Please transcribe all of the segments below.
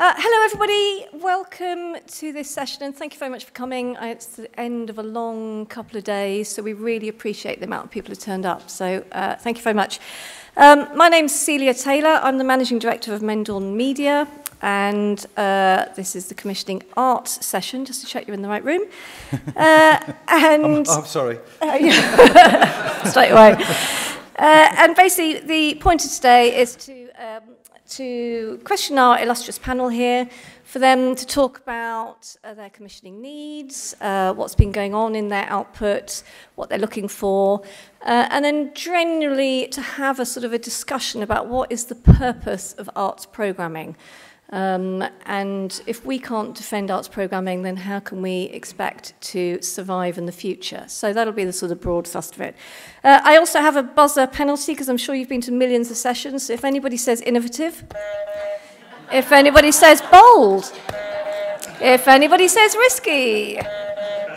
Uh, hello, everybody. Welcome to this session, and thank you very much for coming. Uh, It's the end of a long couple of days, so we really appreciate the amount of people who turned up. So, uh, thank you very much. Um, my name's Celia Taylor. I'm the managing director of Mentorn Media, and uh, this is the commissioning arts session, just to check you're in the right room. Uh, and I'm sorry. uh, straight away. Uh, and basically, the point of today is to um, to question our illustrious panel here, for them to talk about uh, their commissioning needs, uh, what's been going on in their output, what they're looking for, uh, and then generally to have a sort of a discussion about what is the purpose of arts programming. Um, and if we can't defend arts programming, then how can we expect to survive in the future? So that'll be the sort of broad thrust of it. Uh, I also have a buzzer penalty because I'm sure you've been to millions of sessions. So if anybody says innovative, if anybody says bold, if anybody says risky,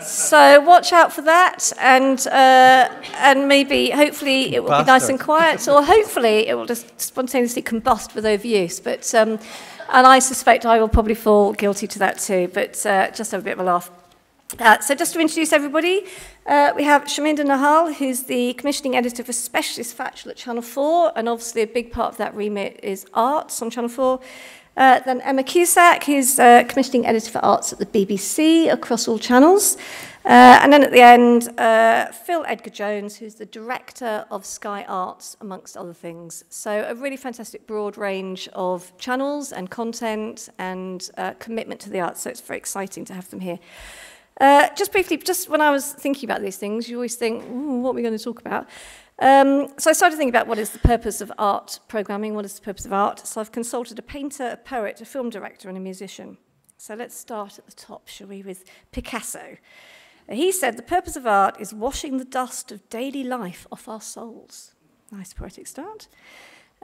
so watch out for that, and uh, and maybe hopefully it will be nice and quiet, or hopefully it will just spontaneously combust with overuse. But um, And I suspect I will probably fall guilty to that too, but uh, just have a bit of a laugh. Uh, so just to introduce everybody, uh, we have Shaminda Nahal, who's the commissioning editor for Specialist Factual at Channel 4, and obviously a big part of that remit is arts on Channel 4. Uh, then Emma Cusack, who's uh, commissioning editor for arts at the BBC across all channels. Uh, and then at the end, uh, Phil Edgar Jones, who's the director of Sky Arts, amongst other things. So, a really fantastic broad range of channels and content and uh, commitment to the arts. So, it's very exciting to have them here. Uh, just briefly, just when I was thinking about these things, you always think, what are we going to talk about? Um, so I started thinking about what is the purpose of art programming, what is the purpose of art. So I've consulted a painter, a poet, a film director, and a musician. So let's start at the top, shall we, with Picasso. Picasso. He said, The purpose of art is washing the dust of daily life off our souls. Nice poetic start.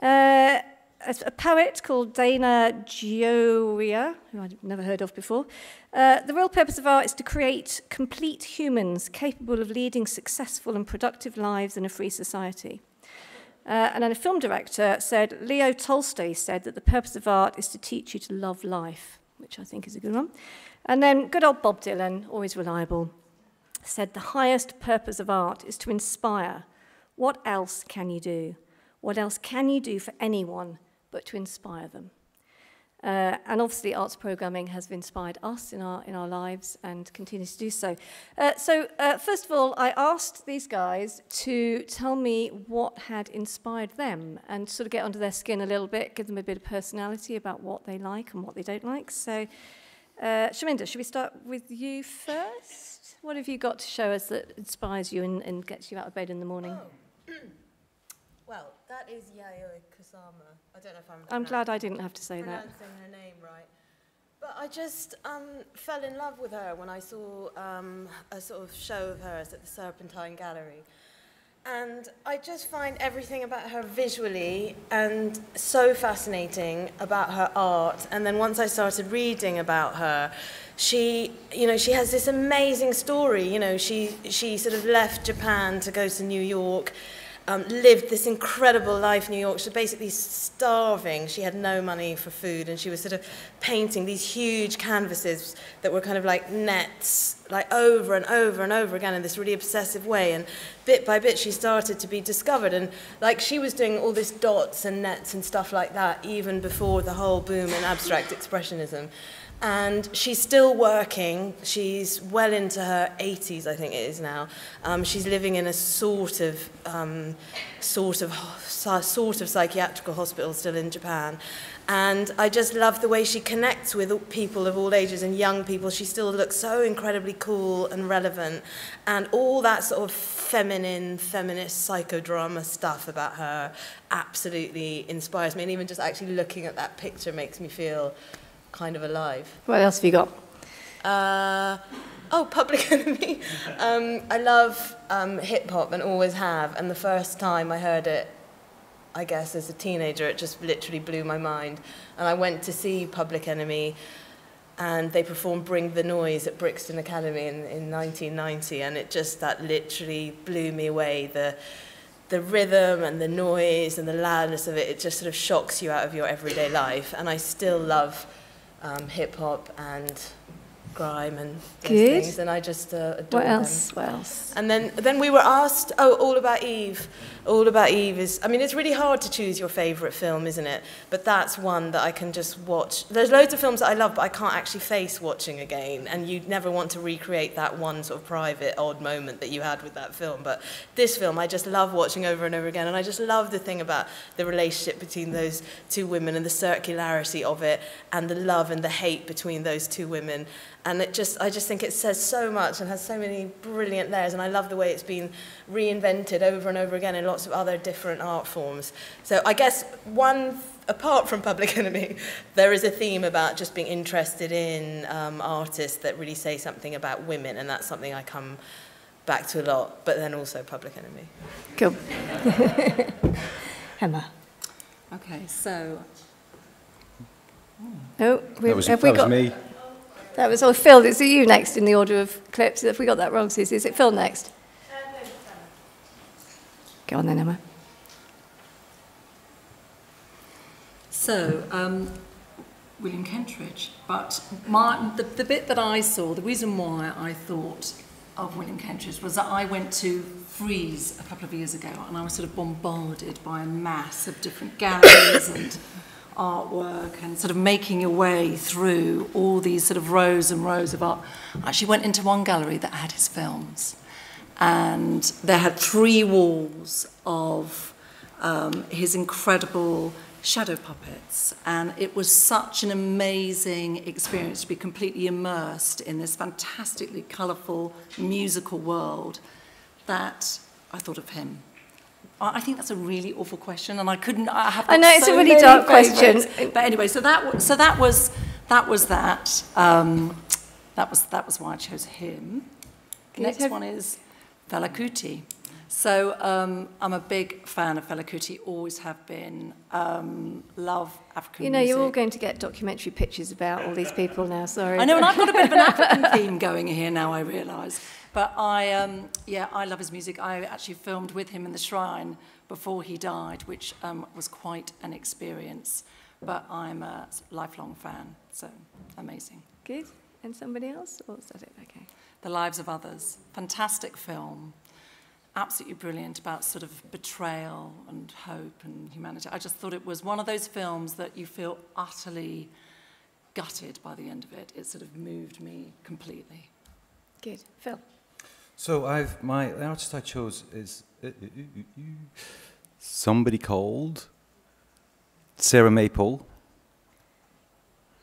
Uh, a, poet called Dana Gioia, who I'd never heard of before. Uh, the real purpose of art is to create complete humans capable of leading successful and productive lives in a free society. Uh, and then a film director said, Leo Tolstoy said that the purpose of art is to teach you to love life, which I think is a good one. And then good old Bob Dylan, always reliable. Said the highest purpose of art is to inspire. What else can you do? What else can you do for anyone but to inspire them. Uh, and obviously, arts programming has inspired us in our, in our lives and continues to do so. Uh, so, uh, first of all, I asked these guys to tell me what had inspired them and sort of get under their skin a little bit, give them a bit of personality about what they like and what they don't like. So, uh, Shaminder, should we start with you first? What have you got to show us that inspires you and, and gets you out of bed in the morning? Oh. well, that is Yayoi Kusama. I don't know if I'm. I'm glad I didn't have to say that. Pronouncing her name right. But I just um, fell in love with her when I saw um, a sort of show of hers at the Serpentine Gallery. And I just find everything about her visually and so fascinating about her art. And then once I started reading about her, she, you know, she has this amazing story. You know, she, she sort of left Japan to go to New York, um, lived this incredible life in New York. She was basically starving. She had no money for food, and she was sort of painting these huge canvases that were kind of like nets, like over and over and over again in this really obsessive way. And bit by bit, she started to be discovered. And like she was doing all this dots and nets and stuff like that even before the whole boom in abstract expressionism and she's still working. She's well into her 80s, I think it is now. Um, she's living in a sort of, um, sort of, sort of psychiatrical hospital still in Japan. And I just love the way she connects with people of all ages and young people. She still looks so incredibly cool and relevant. And all that sort of feminine, feminist psychodrama stuff about her absolutely inspires me. And even just actually looking at that picture makes me feel kind of alive. What else have you got? Uh, oh, Public Enemy. Um, I love um, hip hop and always have. And the first time I heard it, I guess as a teenager, it just literally blew my mind. And I went to see Public Enemy, and they performed Bring the Noise at Brixton Academy in, in 1990, and it just that literally blew me away. The the rhythm and the noise and the loudness of it, it just sort of shocks you out of your everyday life. And I still love um, hip hop and grime and Good. things, and I just uh, adore What them. else? What else? And then, then we were asked, oh, All About Eve. All About Eve is, I mean, it's really hard to choose your favourite film, isn't it? But that's one that I can just watch. There's loads of films that I love, but I can't actually face watching again. And you'd never want to recreate that one sort of private, odd moment that you had with that film. But this film, I just love watching over and over again. And I just love the thing about the relationship between those two women and the circularity of it and the love and the hate between those two women. And it just, I just think it says so much and has so many brilliant layers. And I love the way it's been reinvented over and over again in lots of other different art forms. So I guess one, apart from Public Enemy, there is a theme about just being interested in um, artists that really say something about women. And that's something I come back to a lot. But then also Public Enemy. Cool. Emma. Okay, so Oh, we, That was, have that we was got? me. That was oh, Phil. Is it you next in the order of clips? Have we got that wrong, Susie? Is it Phil next? Go on then, so um, William Kentridge, but my, the, the bit that I saw, the reason why I thought of William Kentridge was that I went to Frieze a couple of years ago, and I was sort of bombarded by a mass of different galleries and artwork and sort of making your way through all these sort of rows and rows of art. I actually went into one gallery that had his films. And there had three walls of um, his incredible shadow puppets. And it was such an amazing experience to be completely immersed in this fantastically colourful musical world that I thought of him. I think that's a really awful question, and I couldn't. I have. I know, it's a really dark question. But anyway, so that so that was that was that. Um, that was that was why I chose him. The next Have- one is Fela Kuti. So um, I'm a big fan of Fela Kuti. Always have been. Um, love African music. You know, music. you're all going to get documentary pictures about all these people now. Sorry. I know, and I've got a bit of an African theme going here now, I realise. But I, um, yeah, I love his music. I actually filmed with him in the shrine before he died, which um, was quite an experience. But I'm a lifelong fan, so amazing. Good. And somebody else? Or is that it? Okay. The Lives of Others. Fantastic film. Absolutely brilliant about sort of betrayal and hope and humanity. I just thought it was one of those films that you feel utterly gutted by the end of it. It sort of moved me completely. Good. Phil? So I've my the artist I chose is uh, uh, uh, uh, uh somebody called Sarah Maple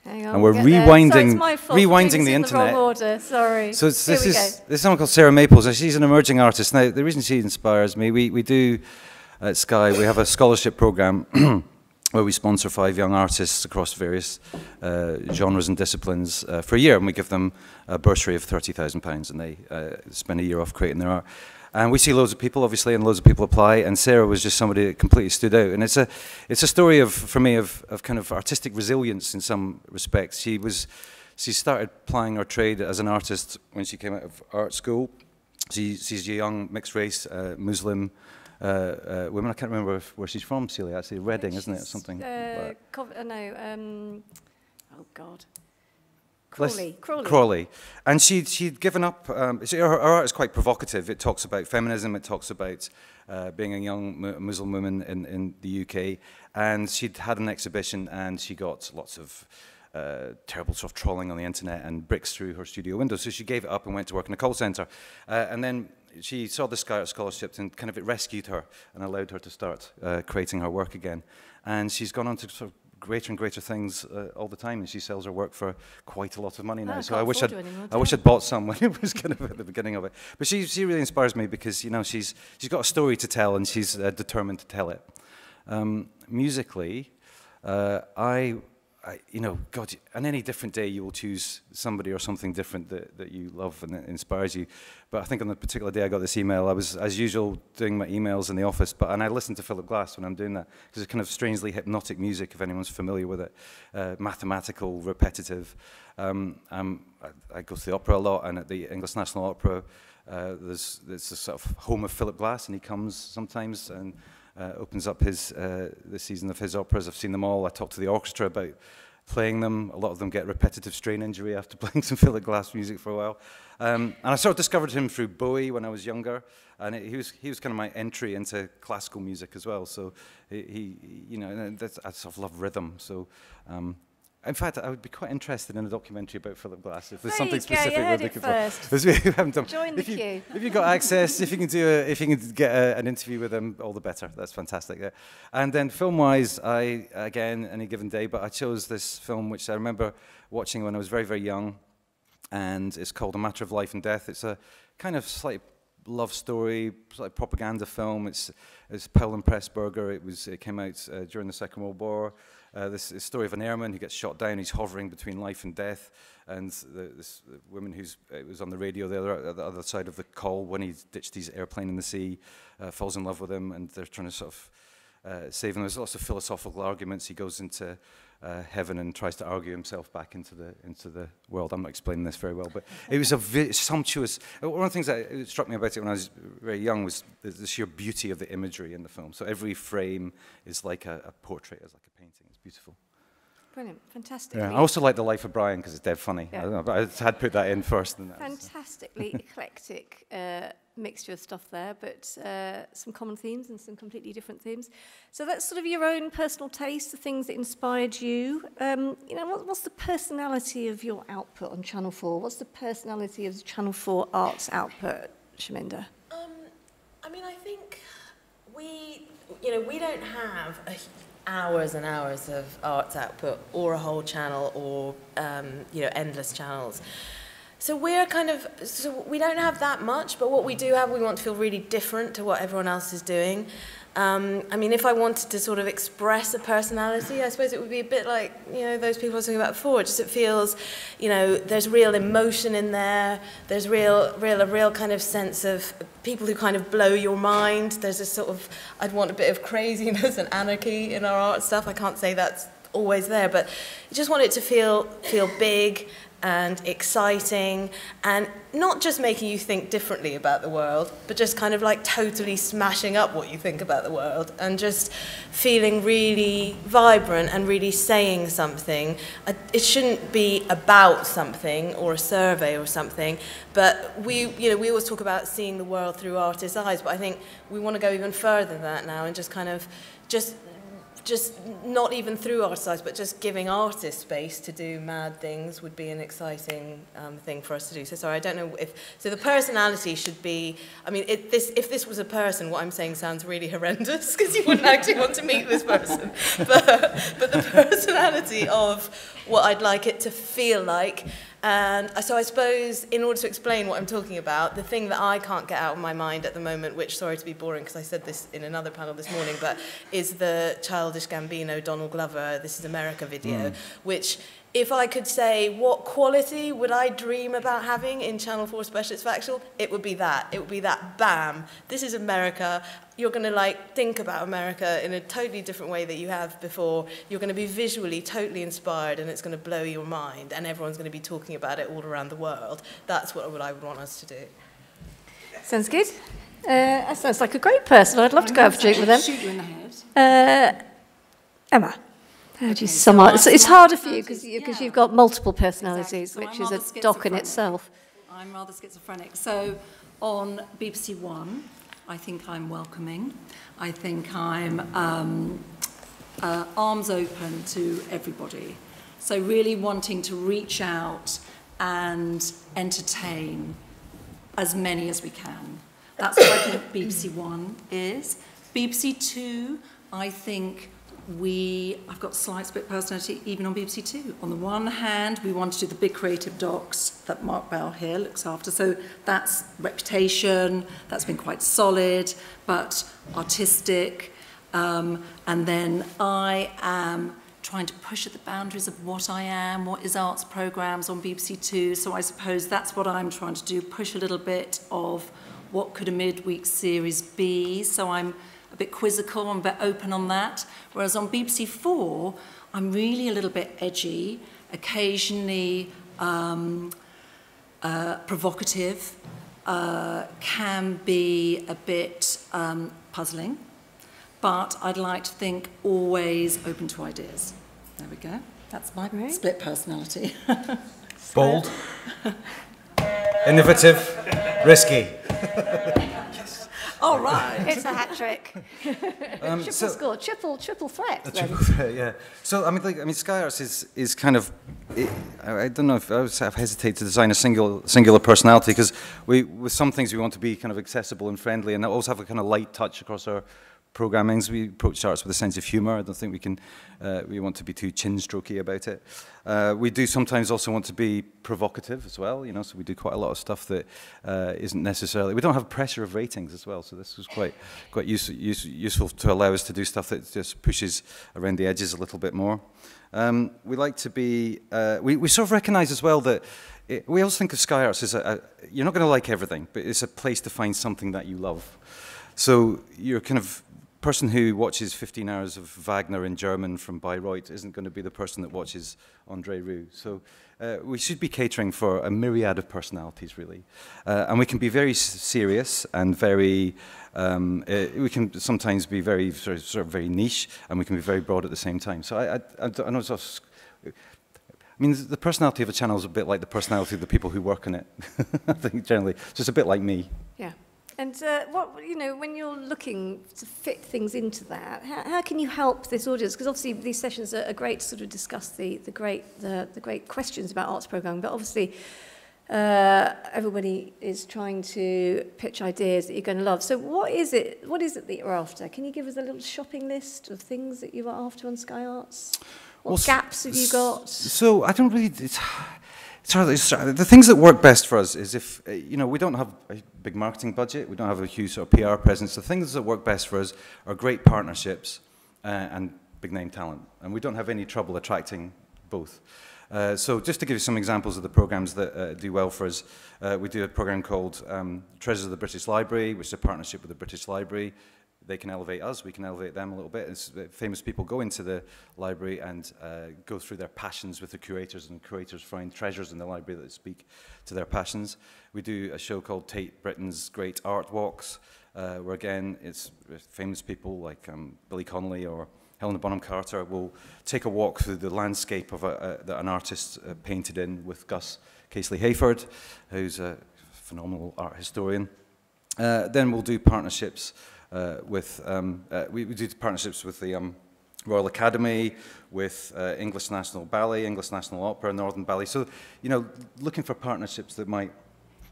Hang on. And we're we'll there. Sorry, rewinding- my fault rewinding this the in internet. wrong order. Sorry. So this is go. this is someone called Sarah Maples. and She's an emerging artist. Now the reason she inspires me, we we do at Sky we have a scholarship program. Where we sponsor five young artists across various uh, genres and disciplines uh, for a year, and we give them a bursary of thirty thousand pounds, and they uh, spend a year off creating their art. And we see loads of people, obviously, and loads of people apply. And Sarah was just somebody that completely stood out. And it's a, it's a story of, for me, of, of kind of artistic resilience in some respects. She was, she started plying her trade as an artist when she came out of art school. She, she's a young mixed race uh, Muslim uh, uh, woman. I can't remember if, where she's from, Celia. Actually, Reading, isn't it? She's, Something. Uh, like uh, no. Um, oh God. Crawley. Crawley. Crawley. And she'd, she'd given up, um, so her, her art is quite provocative. It talks about feminism, it talks about uh, being a young mu- Muslim woman in, in the UK. And she'd had an exhibition and she got lots of uh, terrible sort of trolling on the internet and bricks through her studio window. So she gave it up and went to work in a call centre. Uh, and then she saw the Sky Art Scholarships and kind of it rescued her and allowed her to start uh, creating her work again. And she's gone on to sort of greater and greater things uh, all the time, and she sells her work for quite a lot of money now. I so I wish I'd, anymore, I wish I'd bought some when it was kind of at the beginning of it. But she, she really inspires me because you know she's she's got a story to tell and she's uh, determined to tell it. Um, musically, uh, I I, you know, God, on any different day you will choose somebody or something different that, that you love and that inspires you. But I think on the particular day I got this email, I was, as usual, doing my emails in the office, but and I listen to Philip Glass when I'm doing that because it's kind of strangely hypnotic music, if anyone's familiar with it, uh, mathematical, repetitive. Um, um, I, I go to the opera a lot, and at the English National Opera, uh, there's, there's a sort of home of Philip Glass, and he comes sometimes and uh, opens up his uh, the season of his operas. I've seen them all. I talked to the orchestra about playing them. A lot of them get repetitive strain injury after playing some Philip Glass music for a while. Um, and I sort of discovered him through Bowie when I was younger, and it, he was he was kind of my entry into classical music as well. So he, he you know, that's, I sort of love rhythm. So um, in fact, I would be quite interested in a documentary about Philip Glass if there's there something specific we're looking for. we haven't done. Join the if you, queue. If you've got access, if you can do, a, if you can get a, an interview with him, all the better. That's fantastic. Yeah. And then film-wise, I again any given day, but I chose this film which I remember watching when I was very very young, and it's called A Matter of Life and Death. It's a kind of slight love story, like propaganda film. It's it's Powell and Pressburger. It was it came out uh, during the Second World War. Uh, this is story of an airman who gets shot down. He's hovering between life and death. And the, this woman who's uh, was on the radio the other, the other side of the call when he ditched his airplane in the sea, uh, falls in love with him, and they're trying to sort of uh, save him. There's lots of philosophical arguments. He goes into uh, heaven and tries to argue himself back into the into the world. I'm not explaining this very well, but it was a sumptuous. One of the things that struck me about it when I was very young was the, the sheer beauty of the imagery in the film. So every frame is like a, a portrait, is like a painting. It's beautiful. Brilliant, fantastic. Yeah, I also like the life of Brian because it's dead funny. Yeah. I, don't know, but I had put that in first. And that was- Fantastically eclectic uh, mixture of stuff there, but uh, some common themes and some completely different themes. So that's sort of your own personal taste, the things that inspired you. Um, you know, what, what's the personality of your output on Channel 4? What's the personality of the Channel 4 arts output, Shaminder? Um, I mean, I think we, you know, we don't have a, hours and hours of arts output or a whole channel or, um, you know, endless channels. So we're kind of, so we don't have that much, but what we do have, we want to feel really different to what everyone else is doing. Um, I mean, if I wanted to sort of express a personality, I suppose it would be a bit like, you know, those people I was talking about before. Just it feels, you know, there's real emotion in there. There's real, real, a real kind of sense of people who kind of blow your mind. There's a sort of, I'd want a bit of craziness and anarchy in our art stuff. I can't say that's always there, but you just want it to feel feel big and exciting and not just making you think differently about the world, but just kind of like totally smashing up what you think about the world and just feeling really vibrant and really saying something. Uh, It shouldn't be about something or a survey or something, but we, you know, we always talk about seeing the world through artists' eyes, but I think we want to go even further than that now and just kind of just just not even through our size, but just giving artists space to do mad things would be an exciting um, thing for us to do. So sorry, I don't know if so. The personality should be. I mean, it, this if this was a person, what I'm saying sounds really horrendous because you wouldn't actually want to meet this person. But but the personality of what I'd like it to feel like And so I suppose in order to explain what I'm talking about, the thing that I can't get out of my mind at the moment, which, sorry to be boring because I said this in another panel this morning, but is the Childish Gambino, Donald Glover, This is America video, mm. which if I could say what quality would I dream about having in Channel 4 Specialist Factual, it would be that. It would be that bam, this is America. You're going to like think about America in a totally different way that you have before. You're going to be visually totally inspired and it's going to blow your mind and everyone's going to be talking about it all around the world. That's what I would want us to do. Sounds good. Uh, that sounds like a great person. I'd love to go have a drink with them. Shoot you in the head. Uh, Emma, how do you sum so up? It's, harder for you because because yeah. you've got multiple personalities, Exactly. So which is a doc in itself. I'm rather schizophrenic. So on BBC One, I think I'm welcoming. I think I'm um, uh, arms open to everybody. So really wanting to reach out and entertain as many as we can. That's what I think BBC One is. BBC Two, I think we, I've got slight split personality even on BBC Two. On the one hand, we want to do the big creative docs that Mark Bell here looks after. So that's reputation, that's been quite solid, but artistic. Um, and then I am trying to push at the boundaries of what I am, what is arts programs on BBC Two. So I suppose that's what I'm trying to do, push a little bit of what could a midweek series be. So I'm bit quizzical, I'm a bit open on that. Whereas on BBC Four, I'm really a little bit edgy, occasionally um, uh, provocative, uh, can be a bit um, puzzling, but I'd like to think always open to ideas. There we go. That's my Right. split personality. Bold. Innovative. Risky. All right. It's a hat trick. Um, triple so- score, triple, triple threat. A triple threat, yeah. So I mean, like, I mean, Sky Arts is is kind of. It, I, I don't know if I would have hesitate to design a single singular personality because we with some things we want to be kind of accessible and friendly and also have a kind of light touch across our programmings. We approach arts with a sense of humour. I don't think we can. Uh, we want to be too chin strokey about it. Uh, we do sometimes also want to be provocative as well. You know, so we do quite a lot of stuff that uh, isn't necessarily. We don't have pressure of ratings as well. So this was quite quite use, use, useful to allow us to do stuff that just pushes around the edges a little bit more. Um, we like to be. Uh, we we sort of recognise as well that. It, we always think of Sky Arts as a, a you're not going to like everything, but it's a place to find something that you love. So you're kind of person who watches 15 hours of Wagner in German from Bayreuth isn't going to be the person that watches André Rieu. So uh, we should be catering for a myriad of personalities, really. Uh, and we can be very serious and very, um, uh, we can sometimes be very, sort of, sort of very niche, and we can be very broad at the same time. So I, I, I, know it's I mean, the personality of a channel is a bit like the personality of the people who work in it, I think, generally. So it's a bit like me. Yeah. And uh, what you know, when you're looking to fit things into that, how, how can you help this audience? Because obviously these sessions are, are great to sort of discuss the the great the, the great questions about arts programming, but obviously. Uh, everybody is trying to pitch ideas that you're going to love. So what is it? What is it that you're after? Can you give us a little shopping list of things that you are after on Sky Arts? What well, gaps have you got? So I don't really. It's, the things that work best for us is if, uh, you know, we don't have a big marketing budget, we don't have a huge sort of PR presence. The things that work best for us are great partnerships uh, and big name talent. And we don't have any trouble attracting both. Uh, so just to give you some examples of the programs that uh, do well for us, uh, we do a program called um, Treasures of the British Library, which is a partnership with the British Library. They can elevate us, we can elevate them a little bit. It's, uh, famous people go into the library and uh, go through their passions with the curators, and curators find treasures in the library that speak to their passions. We do a show called Tate Britain's Great Art Walks, uh, where again, it's famous people like um, Billy Connolly or Helena Bonham Carter will take a walk through the landscape of a, a, that an artist uh, painted in with Gus Casely Hayford, who's a phenomenal art historian. Uh, then we'll do partnerships uh, Uh, with, um, uh, we, we, do partnerships with the um, Royal Academy, with uh, English National Ballet, English National Opera, Northern Ballet. So, you know, looking for partnerships that might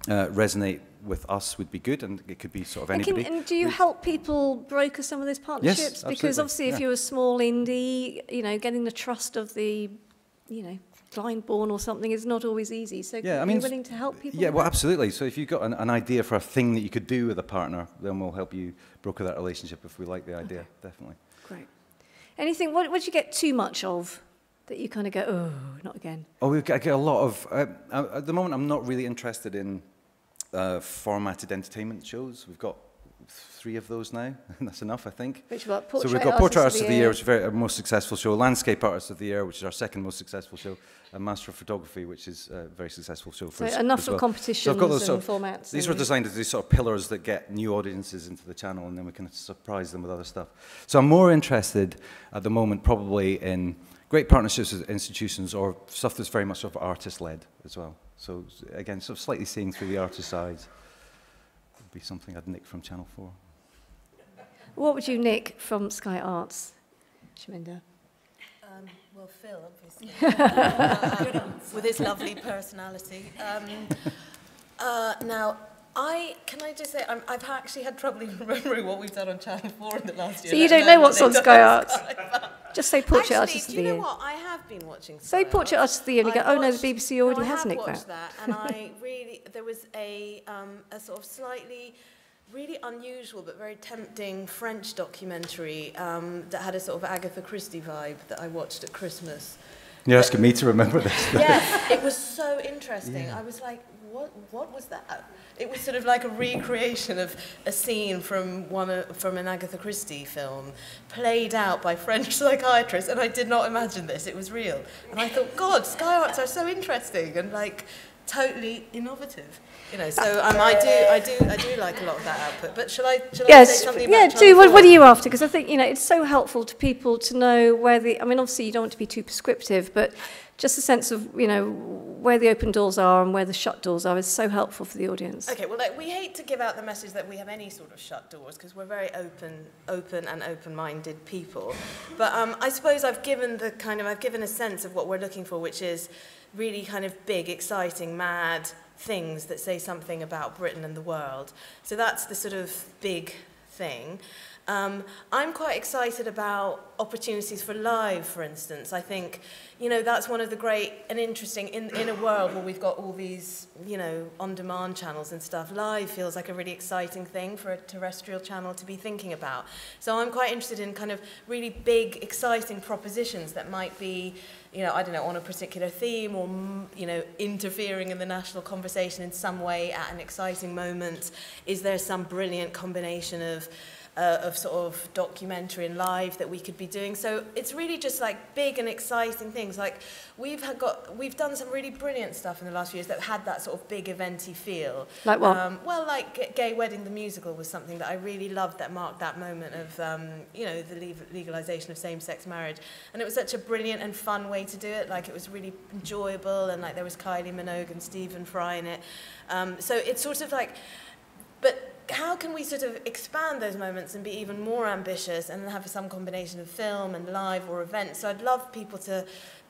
uh, resonate with us would be good, and it could be sort of anybody. And, can, and do you help people broker some of those partnerships? Yes, absolutely. Because obviously, yeah. if you're a small indie, you know, getting the trust of the, you know, Glyndebourne or something is not always easy. So, Yeah, I mean, you willing to help people? Yeah, well, that? absolutely. So if you've got an, an idea for a thing that you could do with a partner, then we'll help you broker that relationship if we like the idea, definitely. Great. Anything? What what do you get too much of that you kind of go, oh, not again? Oh, we get, I get a lot of. Uh, uh, at the moment, I'm not really interested in uh, formatted entertainment shows. We've got three of those now. And that's enough, I think. Which what? so we've got Portrait Artist of the Year, which is very, our most successful show. Landscape Artist of the Year, which is our second most successful show. And Master of Photography, which is a very successful show for So us. enough as of well. competitions So I've got those and sort of- formats. These were designed as these sort of pillars that get new audiences into the channel, and then we can surprise them with other stuff. So I'm more interested at the moment probably in great partnerships with institutions or stuff that's very much sort of artist-led as well. So again, sort of slightly seeing through the artist side be something I'd nick from Channel 4. What would you nick from Sky Arts, Shaminda? Um, well, Phil, obviously. uh, with his lovely personality. Um, uh, now, I can I just say I'm, I've actually had trouble even remembering what we've done on Channel Four in the last year. So you don't know what's on Sky Arts? Just say Portrait Actually, Artist of do you know what? I have been watching. Say Portrait Arts. Artist of the Year and you go, I've oh no, the BBC already no, I has have nicked watched that. that, and I really there was a um, a sort of slightly. Really unusual but very tempting French documentary um, that had a sort of Agatha Christie vibe that I watched at Christmas. You're asking me to remember this. Yes, it was so interesting. I was like, what, what was that? It was sort of like a recreation of a scene from one from an Agatha Christie film, played out by French psychiatrists, and I did not imagine this. It was real, and I thought, God, Sky Arts are so interesting, and like, totally innovative. You know, so um, I do, I do, I do like a lot of that output. But shall I, shall I Yes, say something yeah, about do. What, what are you after? Because I think, you know, it's so helpful to people to know where the, I mean, obviously you don't want to be too prescriptive, but just a sense of, you know, where the open doors are and where the shut doors are is so helpful for the audience. Okay, well, like, we hate to give out the message that we have any sort of shut doors because we're very open, open and open-minded people. but um, I suppose I've given the kind of, I've given a sense of what we're looking for, which is really kind of big, exciting, mad things that say something about Britain and the world. So that's the sort of big thing. Um, I'm quite excited about opportunities for live, for instance. I think, you know, that's one of the great and interesting, in, in a world where we've got all these, you know, on-demand channels and stuff, live feels like a really exciting thing for a terrestrial channel to be thinking about. So I'm quite interested in kind of really big, exciting propositions that might be, you know, I don't know, on a particular theme or, you know, interfering in the national conversation in some way at an exciting moment. Is there some brilliant combination of uh, of sort of documentary and live that we could be doing. So it's really just like big and exciting things. Like we've had got we've done some really brilliant stuff in the last few years that had that sort of big eventy feel. Like what? Um, well, like Gay Wedding the musical was something that I really loved that marked that moment of um, you know the legalization of same-sex marriage, and it was such a brilliant and fun way to do it. Like it was really enjoyable, and like there was Kylie Minogue and Stephen Fry in it. Um, so it's sort of like, but how can we sort of expand those moments and be even more ambitious and have some combination of film and live or events? So I'd love people to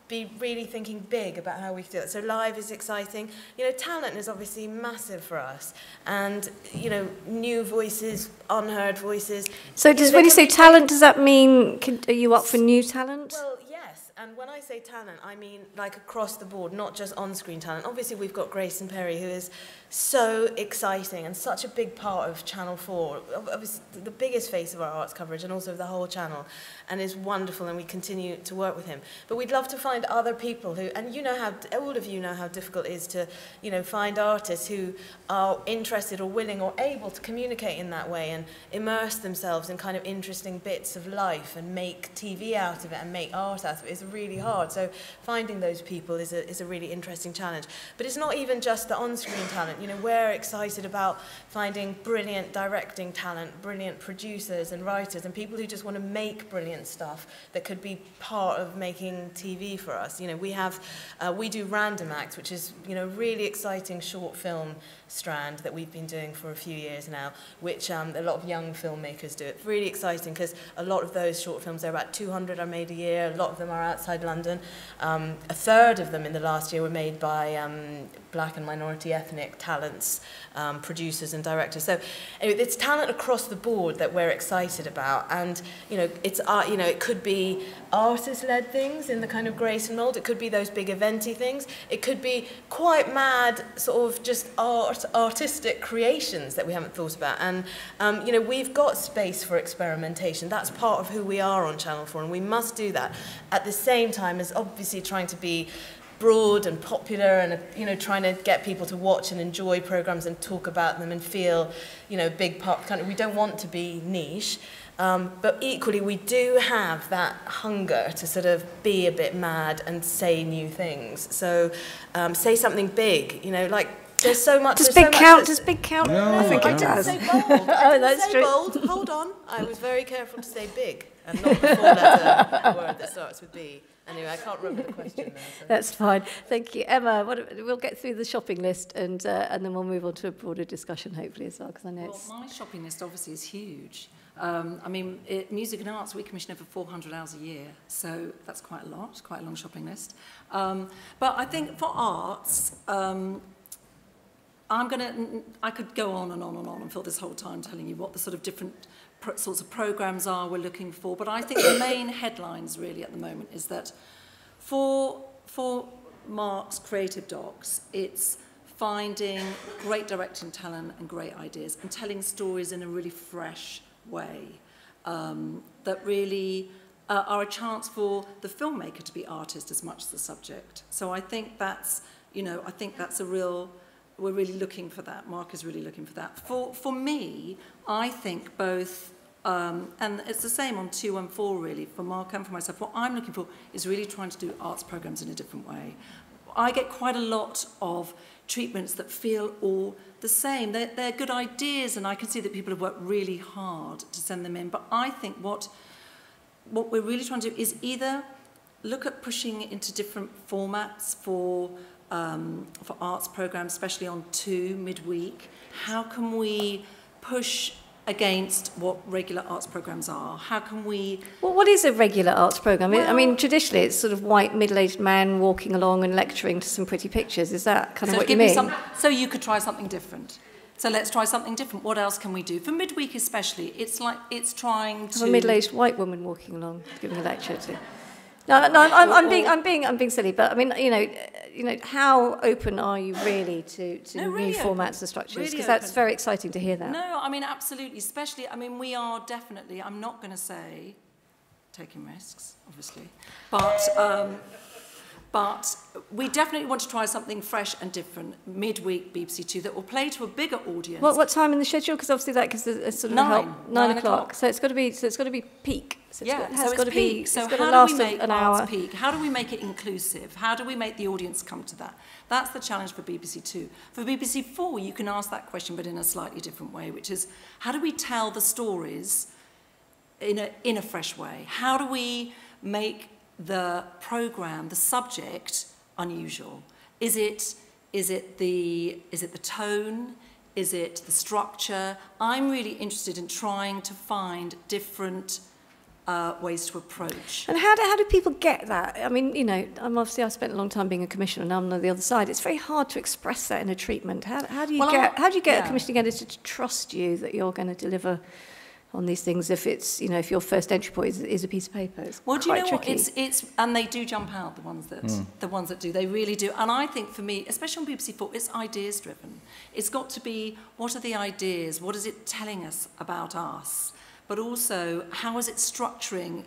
be really thinking big about how we do it. So live is exciting. You know, talent is obviously massive for us. And, you know, new voices, unheard voices. So You know, does, when you say talent, does that mean, can, are you up for new talent? Well, yes, and when I say talent, I mean like across the board, not just on-screen talent. Obviously, we've got Grayson Perry, who is so exciting and such a big part of Channel 4, obviously the biggest face of our arts coverage and also of the whole channel, and is wonderful, and we continue to work with him. But we'd love to find other people who, and you know how, all of you know how difficult it is to, you know, find artists who are interested or willing or able to communicate in that way and immerse themselves in kind of interesting bits of life and make TV out of it and make art out of it. it is really hard. So finding those people is a, is a really interesting challenge. But it's not even just the on-screen talent. You you know, we're excited about finding brilliant directing talent, brilliant producers and writers, and people who just want to make brilliant stuff that could be part of making TV for us. You know, we have, uh, we do Random Acts, which is, you know, really exciting short film strand that we've been doing for a few years now, which um, a lot of young filmmakers do. It's really exciting because a lot of those short films, there are about 200 are made a year, a lot of them are outside London. Um, a third of them in the last year were made by um, black and minority ethnic talents, um, producers and directors. So anyway, it's talent across the board that we're excited about. And, you know, it's, uh, you know it could be artist-led things in the kind of Grayson mold. It could be those big eventy things. It could be quite mad, sort of just art, artistic creations that we haven't thought about. And, um, you know, we've got space for experimentation. That's part of who we are on Channel 4, and we must do that at the same time as obviously trying to be broad and popular and you know trying to get people to watch and enjoy programs and talk about them and feel you know big part kind of we don't want to be niche um, but equally we do have that hunger to sort of be a bit mad and say new things so um, say something big you know like there's so much Does there's so big count? Does big count? No, I think I it didn't does. say bold. I Oh, didn't that's say true. bold. Hold on. I was very careful to say big and not the four-letter word that starts with B. Anyway, I can't remember the question now. So. That's fine. Thank you. Emma, what, we'll get through the shopping list and, uh, and then we'll move on to a broader discussion, hopefully, as well, because I know Well, it's... my shopping list obviously is huge. Um, I mean, it, music and arts, we commission over 400 hours a year, so that's quite a lot, quite a long shopping list. Um, but I think for arts, um, I'm going to, I could go on and on and on and fill this whole time telling you what the sort of different sorts of programs are we're looking for. But I think the main headlines really at the moment is that for, for Mark's creative docs, it's finding great directing talent and great ideas and telling stories in a really fresh way um, that really uh, are a chance for the filmmaker to be artist as much as the subject. So I think that's, you know, I think that's a real, we're really looking for that. Mark is really looking for that. For, for me, I think both, um, and it's the same on two and four really, for Mark and for myself, what I'm looking for is really trying to do arts programs in a different way. I get quite a lot of treatments that feel all the same. They're, they're good ideas, and I can see that people have worked really hard to send them in. But I think what, what we're really trying to do is either look at pushing into different formats for, um, for arts programs, especially on two midweek. How can we push against what regular arts programs are? How can we? Well, what is a regular arts program? Well, I mean, traditionally it's sort of white middle-aged man walking along and lecturing to some pretty pictures. Is that kind so of what you mean? Me some, so you could try something different. So let's try something different. What else can we do for midweek, especially? It's like it's trying to. Have a middle-aged white woman walking along giving a lecture to. No, no, I'm, I'm, I'm being, I'm being, I'm being silly, but I mean, you know, you know, how open are you really to, to No, really new open. formats and structures? Really Because that's very exciting to hear that. No, I mean, absolutely. Especially, I mean, we are definitely, I'm not going to say taking risks, obviously, but, um, but we definitely want to try something fresh and different midweek BBC Two that will play to a bigger audience. What, what time in the schedule? Because obviously that gives a, a sort of Nine. help. Nine, Nine o'clock. So it's got to be. So it's got to be peak. So it's yeah, got, it so has it's got to peak. be. so it's how do we make an hour. peak? How do we make it inclusive? How do we make the audience come to that? That's the challenge for BBC Two. For BBC Four, you can ask that question, but in a slightly different way, which is how do we tell the stories in a, in a fresh way? How do we make the program, the subject, unusual? Is it, is it, the, is it the tone? Is it the structure? I'm really interested in trying to find different uh, ways to approach. And how do, how do people get that? I mean, you know, I'm obviously I spent a long time being a commissioner, and I'm on the other side. It's very hard to express that in a treatment. How, how do you Well, get I'm- how do you get yeah. a commissioning editor to trust you that you're going to deliver on these things? If it's you know if your first entry point is, is a piece of paper, it's Well, do you quite know tricky. what? It's it's and they do jump out the ones that hmm. the ones that do. They really do. And I think for me, especially on BBC Four, it's ideas driven. It's got to be what are the ideas? What is it telling us about us? But also, how is it structuring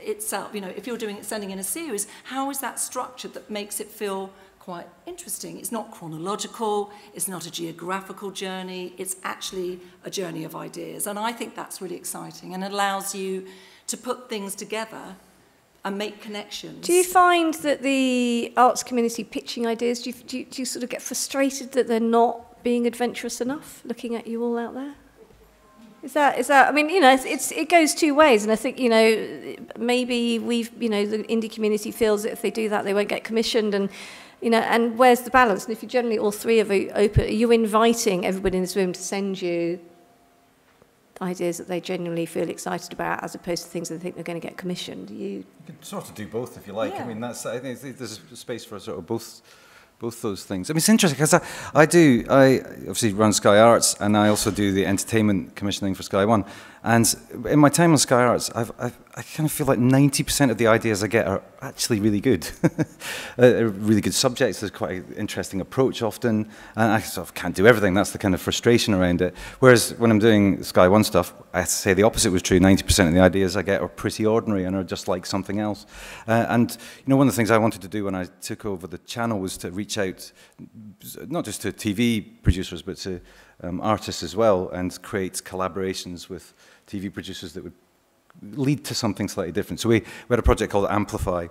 itself? You know, if you're doing it sending in a series, how is that structured that makes it feel quite interesting? It's not chronological. It's not a geographical journey. It's actually a journey of ideas. And I think that's really exciting and allows you to put things together and make connections. Do you find that the arts community pitching ideas, do you, do you, do you sort of get frustrated that they're not being adventurous enough, looking at you all out there? Is that, is that, I mean, you know, it's, it's, it goes two ways. And I think, you know, maybe we've, you know, the indie community feels that if they do that, they won't get commissioned. And, you know, and where's the balance? And if you generally all three of you open, are you inviting everybody in this room to send you ideas that they genuinely feel excited about as opposed to things that they think they're going to get commissioned? You, You can sort of do both if you like. Yeah. I mean, that's I think there's a space for sort of both both those things. I mean, it's interesting because I, I do I obviously run Sky Arts and I also do the entertainment commissioning for Sky One. And in my time on Sky Arts, I've, I've, I kind of feel like 90% of the ideas I get are actually really good. uh, really good subjects. There's quite an interesting approach often. And I sort of can't do everything. That's the kind of frustration around it. Whereas when I'm doing Sky One stuff, I say the opposite was true. 90% of the ideas I get are pretty ordinary and are just like something else. Uh, and, you know, one of the things I wanted to do when I took over the channel was to reach out, not just to TV producers, but to um, artists as well, and create collaborations with TV producers that would lead to something slightly different. So we, we had a project called Amplify,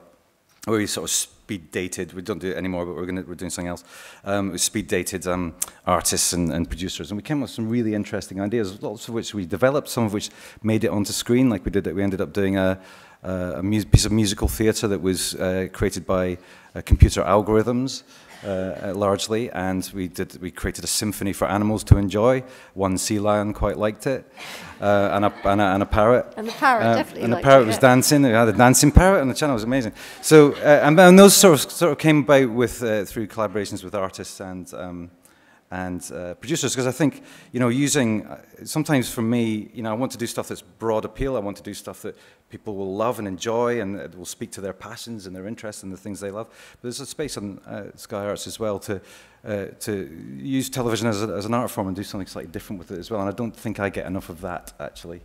where we sort of speed dated. We don't do it anymore, but we're, gonna, we're doing something else. Um, we speed dated um, artists and, and producers, and we came up with some really interesting ideas, lots of which we developed, some of which made it onto screen, like we did that. We ended up doing a, a, a piece of musical theatre that was uh, created by uh, computer algorithms. Uh, uh, largely, and we did. We created a symphony for animals to enjoy. One sea lion quite liked it, uh, and, a, and, a, and a parrot. and the parrot Uh, definitely and the parrot it, was yeah. dancing. We had a dancing parrot on the channel. It was amazing. So, uh, and, and those sort of sort of came about with uh, through collaborations with artists and um, and uh, producers. Because I think you know, using uh, sometimes for me, you know, I want to do stuff that's broad appeal. I want to do stuff that people will love and enjoy, and that will speak to their passions and their interests and the things they love. But there's a space on uh, Sky Arts as well to. Uh, to use television as, a, as an art form and do something slightly different with it as well, and I don't think I get enough of that actually,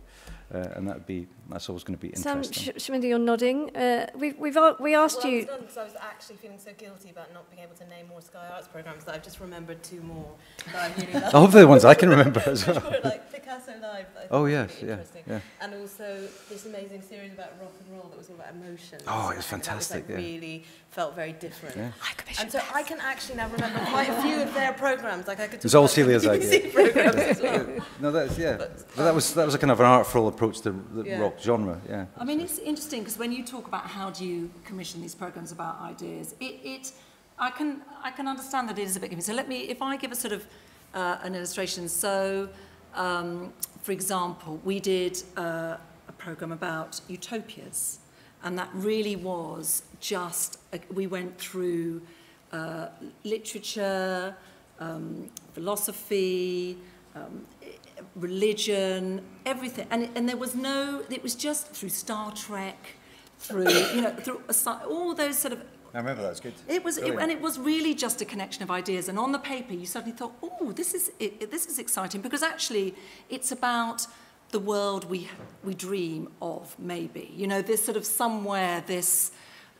uh, and that'd be that's always going to be Sam, interesting. Sh- Shaminder, you're nodding. Uh, we've, we've, we asked well, I you... was done because I was actually feeling so guilty about not being able to name more Sky Arts programs that I've just remembered two more that I really love. All the ones I can remember as well. like Picasso Live. I Oh, yes, yeah, interesting. yeah. And also this amazing series about rock and roll that was all about emotions. Oh, it was fantastic, That was, like, yeah. really felt very different. Yeah. I commissioned And so this. I can actually now remember quite a few of their programs. Like I could. It was all Celia's BBC idea. programs as well. No, that's yeah. But that was that was a kind of an artful approach to the Yeah. rock genre. Yeah. I mean, it's interesting because when you talk about how do you commission these programs about ideas, it, it I can I can understand that it is a bit confusing. So let me, if I give a sort of uh, an illustration. So, um, for example, we did uh, a program about utopias, and that really was just a, we went through uh, literature, um, philosophy. Um, religion, everything. And, and there was no, it was just through Star Trek, through, you know, through all those sort of, I remember that was good. it was, it, and it was really just a connection of ideas. And on the paper, you suddenly thought, oh, this is, it, this is exciting because actually it's about the world we, we dream of, maybe. You know, this sort of somewhere, this,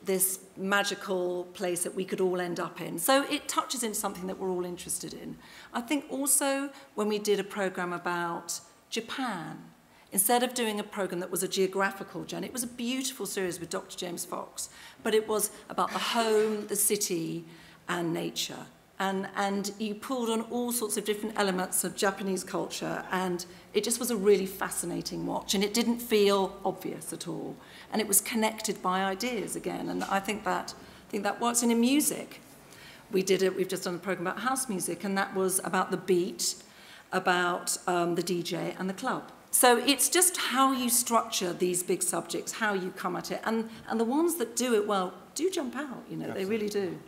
this magical place that we could all end up in. So it touches in something that we're all interested in. I think also when we did a program about Japan, instead of doing a program that was a geographical journey, it was a beautiful series with Dr. James Fox, but it was about the home, the city, and nature. And, and you pulled on all sorts of different elements of Japanese culture, and it just was a really fascinating watch, and it didn't feel obvious at all and it was connected by ideas again. And I think that, I think that works. And in music, we did it, we've just done a program about house music, and that was about the beat, about um, the DJ and the club. So it's just how you structure these big subjects, how you come at it. And, and the ones that do it well do jump out, you know, Absolutely. they really do.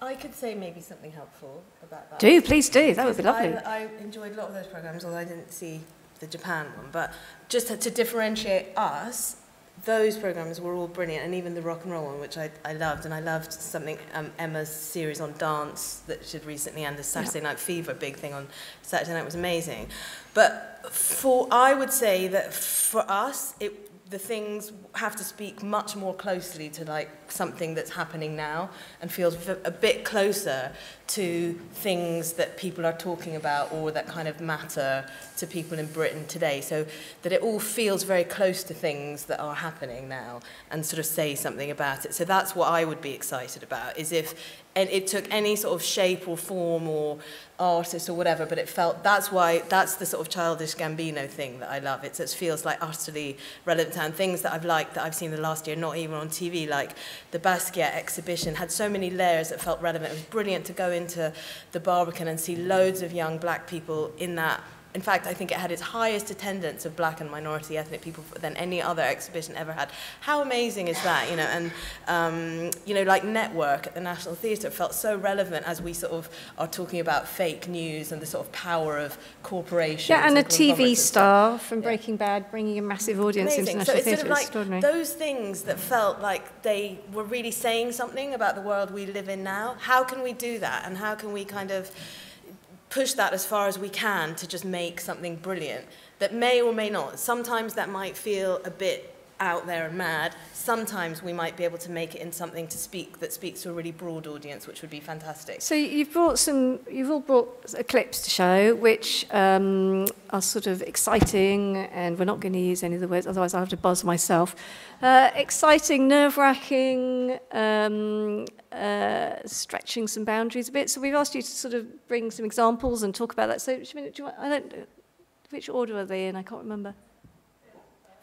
I could say maybe something helpful about that. Do, please do. That would be lovely. I, I enjoyed a lot of those programs, although I didn't see the Japan one. But just to, to differentiate us those programs were all brilliant, and even the rock and roll one, which I, I loved, and I loved something um, Emma's series on dance that she did recently, and the Saturday. Night Fever big thing on Saturday Night was amazing. But for, I would say that for us, it, the things have to speak much more closely to like something that's happening now and feels a bit closer to things that people are talking about or that kind of matter to people in Britain today. So that it all feels very close to things that are happening now and sort of say something about it. So that's what I would be excited about is if and it took any sort of shape or form or artist or whatever, but it felt that's why that's the sort of childish Gambino thing that I love. It's, it feels like utterly relevant and things that I've liked that I've seen the last year, not even on TV, like the Basquiat exhibition had so many layers that felt relevant. It was brilliant to go into the Barbican and see loads of young black people in that in fact, I think it had its highest attendance of black and minority ethnic people than any other exhibition ever had. How amazing is that, you know? And, um, you know, like Network at the National Theatre felt so relevant as we sort of are talking about fake news and the sort of power of corporations. Yeah, and a TV and star from Yeah. Breaking Bad bringing a massive audience into Amazing. National so it's Theatre. sort of like extraordinary. those things that felt like they were really saying something about the world we live in now. How can we do that? And how can we kind of push that as far as we can to just make something brilliant that may or may not. Sometimes that might feel a bit out there and mad. Sometimes we might be able to make it in something to speak that speaks to a really broad audience, which would be fantastic. So you've brought some, you've all brought clips to show, which um, are sort of exciting, and we're not going to use any of the words, otherwise I'll have to buzz myself. Uh, exciting, nerve-wracking, um, uh, stretching some boundaries a bit. So we've asked you to sort of bring some examples and talk about that. So do you I don't, which order are they in? I can't remember.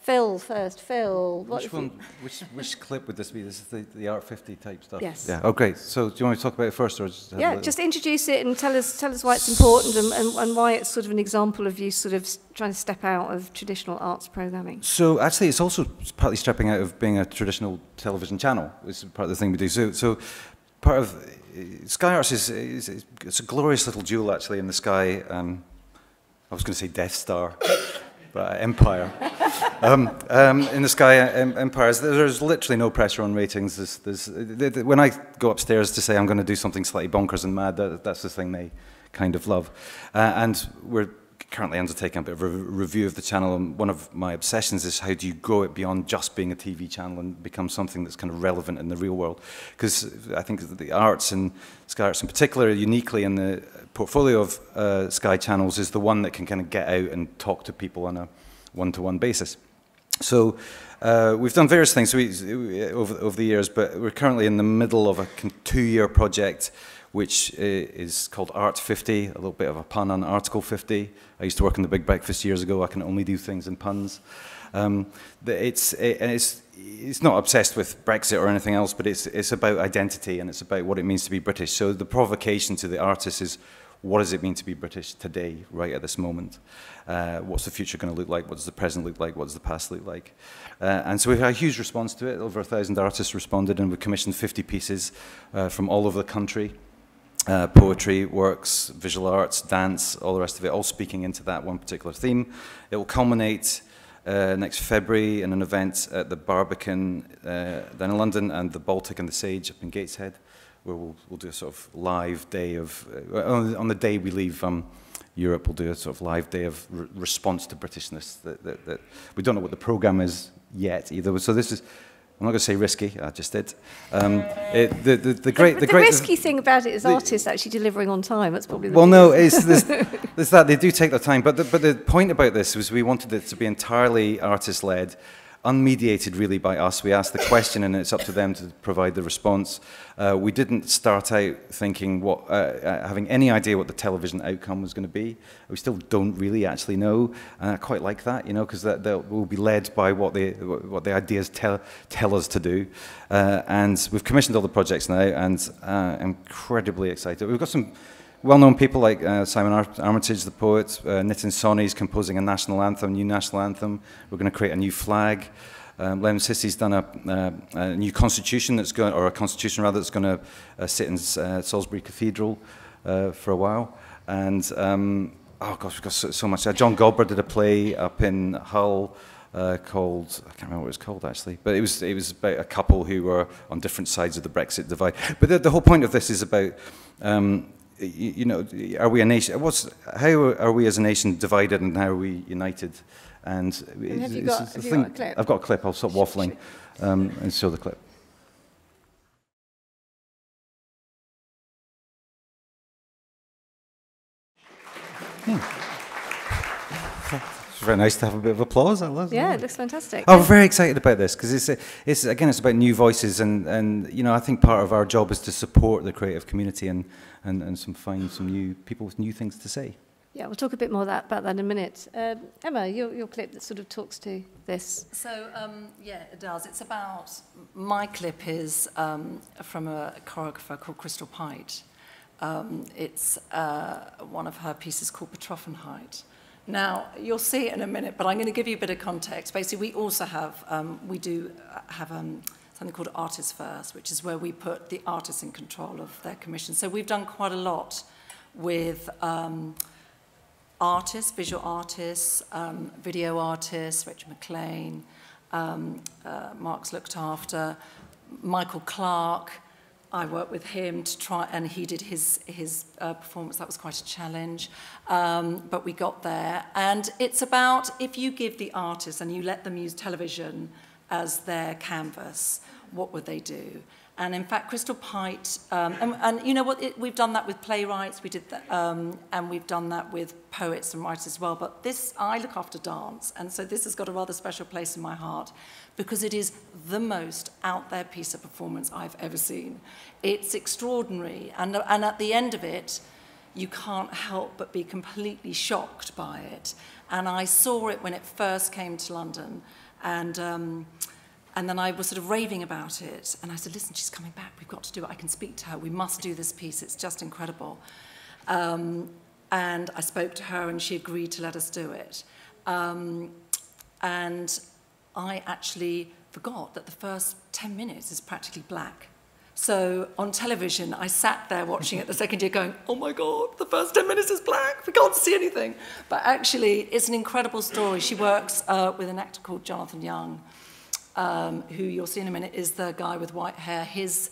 Phil first. Phil, what Which one? you- Which which clip would this be? This is the, the Art 50 type stuff. Yes. Yeah. Oh, great. So do you want to talk about it first, or just Yeah, little- just introduce it and tell us tell us why it's important and, and, and why it's sort of an example of you sort of trying to step out of traditional arts programming. So actually, it's also partly stepping out of being a traditional television channel. It's part of the thing we do. So, so part of uh, Sky Arts is, is, is it's a glorious little jewel actually in the sky. Um, I was going to say Death Star, but Empire. um, um, in the sky, em- empires. There's literally no pressure on ratings. There's, there's, th- th- when I go upstairs to say I'm going to do something slightly bonkers and mad, that, that's the thing they kind of love. Uh, and we're currently undertaking a bit of a review of the channel. And one of my obsessions is how do you grow it beyond just being a TV channel and become something that's kind of relevant in the real world? Because I think the arts and Sky Arts in particular, uniquely in the portfolio of uh, Sky channels, is the one that can kind of get out and talk to people on a one-to-one -one basis. So uh, we've done various things over, over the years, but we're currently in the middle of a two-year project which uh, is called Art 50, a little bit of a pun on Article 50. I used to work in the Big Breakfast years ago. I can only do things in puns. Um, it's, it, and it's, it's not obsessed with Brexit or anything else, but it's, it's about identity and it's about what it means to be British. So the provocation to the artist is, what does it mean to be British today, right at this moment? Uh, what's the future going to look like? What does the present look like? What does the past look like? Uh, and so we've had a huge response to it. Over a thousand artists responded, and we commissioned 50 pieces uh, from all over the country uh, poetry, works, visual arts, dance, all the rest of it, all speaking into that one particular theme. It will culminate uh, next February in an event at the Barbican uh, then in London and the Baltic and the Sage up in Gateshead, where we'll, we'll do a sort of live day of, uh, on, on the day we leave um, Europe, we'll do a sort of live day of re response to Britishness. That, that, that we don't know what the program is yet either. So this is I'm not going to say risky. I just did. Um, it, the, the, the great, the, the, great, risky thing about it is artists actually delivering on time. That's probably well, no, it's there's, there's that they do take their time. But the, but the point about this was we wanted it to be entirely artist led unmediated really by us. We asked the question and it's up to them to provide the response. Uh, we didn't start out thinking what, uh, uh, having any idea what the television outcome was going to be. We still don't really actually know. And I quite like that, you know, because that, that will be led by what the, what the ideas tell, tell us to do. Uh, and we've commissioned all the projects now and uh, I'm incredibly excited. We've got some well-known people like uh, Simon Ar Armitage, the poet, uh, Nitin Sawhney is composing a national anthem, new national anthem. We're going to create a new flag. Um, Lemn Sissay's done a, uh, a new constitution that's going, or a constitution rather, that's going to uh, sit in uh, Salisbury Cathedral uh, for a while. And um, oh gosh, we've got so, so much. John Godber did a play up in Hull. Uh, called I can't remember what it was called actually, but it was it was about a couple who were on different sides of the Brexit divide. But the, the whole point of this is about um, you, know, are we a nation? What's how are we as a nation divided, and how are we united? And, and have you got, have you got a clip? I've got a clip. I'll stop waffling um, and show the clip. Hmm. It's very nice to have a bit of applause. I love Yeah, it looks fantastic. I'm very excited about this because it's, it's again it's about new voices and, and you know I think part of our job is to support the creative community and, and, and some find some new people with new things to say. Yeah, we'll talk a bit more that, about that in a minute. Uh, Emma, your, your clip that sort of talks to this. So, um, yeah, it does. It's about, my clip is um, from a choreographer called Crystal Pite. Um, it's uh, one of her pieces called Betroffenheit. Now, you'll see it in a minute, but I'm going to give you a bit of context. Basically, we also have, um, we do have um, something called Artists First, which is where we put the artists in control of their commission. So we've done quite a lot with um, artists, visual artists, um, video artists, Rachel Maclean, um, uh, Mark's looked after, Michael Clark, I worked with him to try, and he did his his uh, performance. That was quite a challenge, um, but we got there. And it's about if you give the artists and you let them use television as their canvas, what would they do? And in fact, Crystal Pite, um, and, and you know what, it, we've done that with playwrights, we did that, um, and we've done that with poets and writers as well. But this, I look after dance, and so this has got a rather special place in my heart because it is the most out there piece of performance I've ever seen. It's extraordinary, and, and at the end of it, you can't help but be completely shocked by it. And I saw it when it first came to London, and. Um, and then I was sort of raving about it. And I said, listen, she's coming back. We've got to do it. I can speak to her. We must do this piece. It's just incredible. Um, and I spoke to her and she agreed to let us do it. Um, and I actually forgot that the first 10 minutes is practically black. So on television, I sat there watching it the second year going, oh my God, the first 10 minutes is black. We can't see anything. But actually, it's an incredible story. She works uh, with an actor called Jonathan Young, um, who you'll see in a minute is the guy with white hair. His,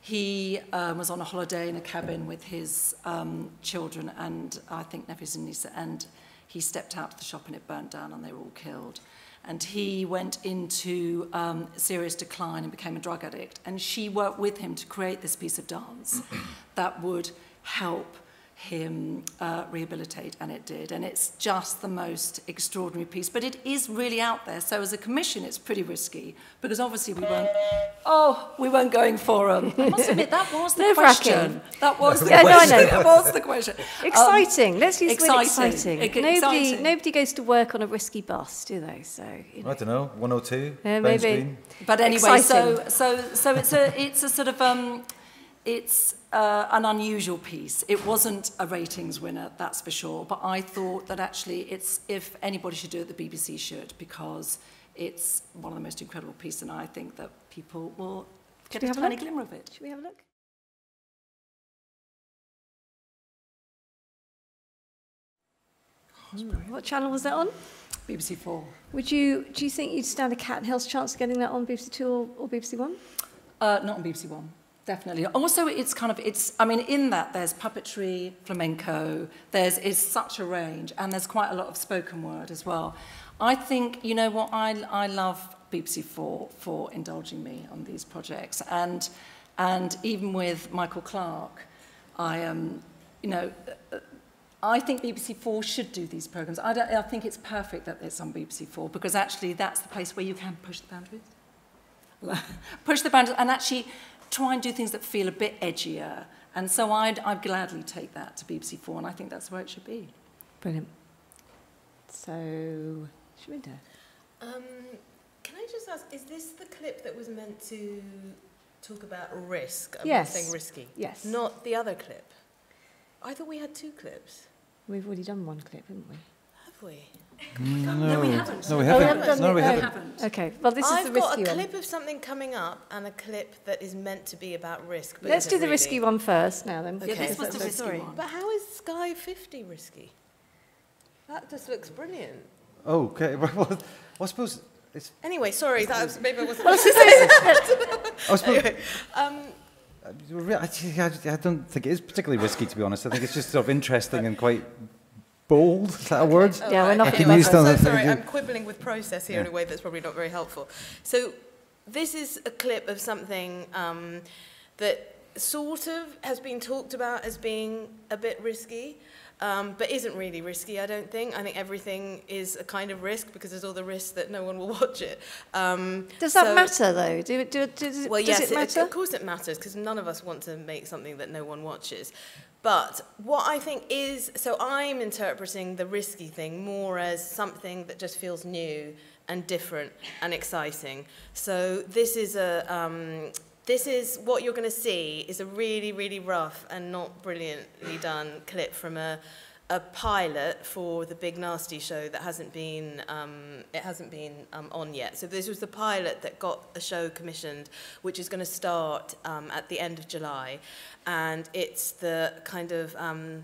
he um, was on a holiday in a cabin with his um, children and I think nephews and nieces, and he stepped out to the shop and it burnt down and they were all killed. And he went into um, serious decline and became a drug addict. And she worked with him to create this piece of dance that would help him uh, rehabilitate, and it did. And it's just the most extraordinary piece. But it is really out there. So as a commission, it's pretty risky because obviously we weren't. Oh, we weren't going for um. I must admit that was the Nerve-wracking. question. That was the Yeah, no, I question. know. That was the question. Um, Exciting. Let's use the word exciting. exciting. Ex- Nobody, exciting. nobody goes to work on a risky bus, do they? So, you know. I don't know, 102, Yeah, Bounce maybe. Green. But anyway, so so so it's a it's a sort of um, it's uh, an unusual piece. It wasn't a ratings winner, that's for sure. But I thought that actually, it's if anybody should do it, the BBC should because it's one of the most incredible pieces, and I think that people will get we a have a tiny glimmer of it. Should we have a look? Hmm, What channel was that on? BBC Four. Would you do you think you'd stand a cat and hell's chance of getting that on BBC Two or, or BBC One? Uh, not on BBC One, definitely. Also, it's kind of it's. I mean, in that there's puppetry, flamenco. There's is such a range, and there's quite a lot of spoken word as well. I think you know what I I love BBC Four for indulging me on these projects, and and even with Michael Clark, I am, you know. I think BBC Four should do these programs. I, I think it's perfect that it's on BBC Four because actually that's the place where you can push the boundaries push the boundaries and actually try and do things that feel a bit edgier. And so I'd, I'd gladly take that to BBC Four, and I think that's where it should be. Brilliant. So, Shaminder. Um, can I just ask, is this the clip that was meant to talk about risk? I'm Yes. saying risky. Yes. Not the other clip. I thought we had two clips. We've already done one clip, haven't we? Have we? No, we haven't. No, we Oh, we haven't. haven't done no, we oh. haven't. haven't. Okay. Well, this is the risky one. I've got risky a one. clip of something coming up and a clip that is meant to be about risk. But Let's do the really. risky one first now then. Yeah, this was the So risky sorry. one. But how is Sky 50 risky? That just looks brilliant. Oh, okay. Well, well, I suppose it's. Anyway, sorry, that was, maybe I wasn't. Well, I suppose I suppose. um, I, I don't think it is particularly risky, to be honest. I think it's just sort of interesting and quite bold. Is that a word? Oh, Yeah, we're not I getting can use I'm so sorry, I'm quibbling with process here in a way that's probably not very helpful. So this is a clip of something um, that sort of has been talked about as being a bit risky, um, but isn't really risky, I don't think. I think everything is a kind of risk because there's all the risk that no one will watch it. Um, Does that so- matter though? Do, do, does, it, well, does yes, it matter? of course it matters because none of us want to make something that no one watches. But what I think is, so I'm interpreting the risky thing more as something that just feels new and different and exciting. So this is a, um, this is what you're going to see is a really, really rough and not brilliantly done clip from a, a pilot for the Big Nasty show that hasn't been um, it hasn't been um, on yet. So this was the pilot that got a show commissioned, which is going to start um, at the end of July, and it's the kind of um,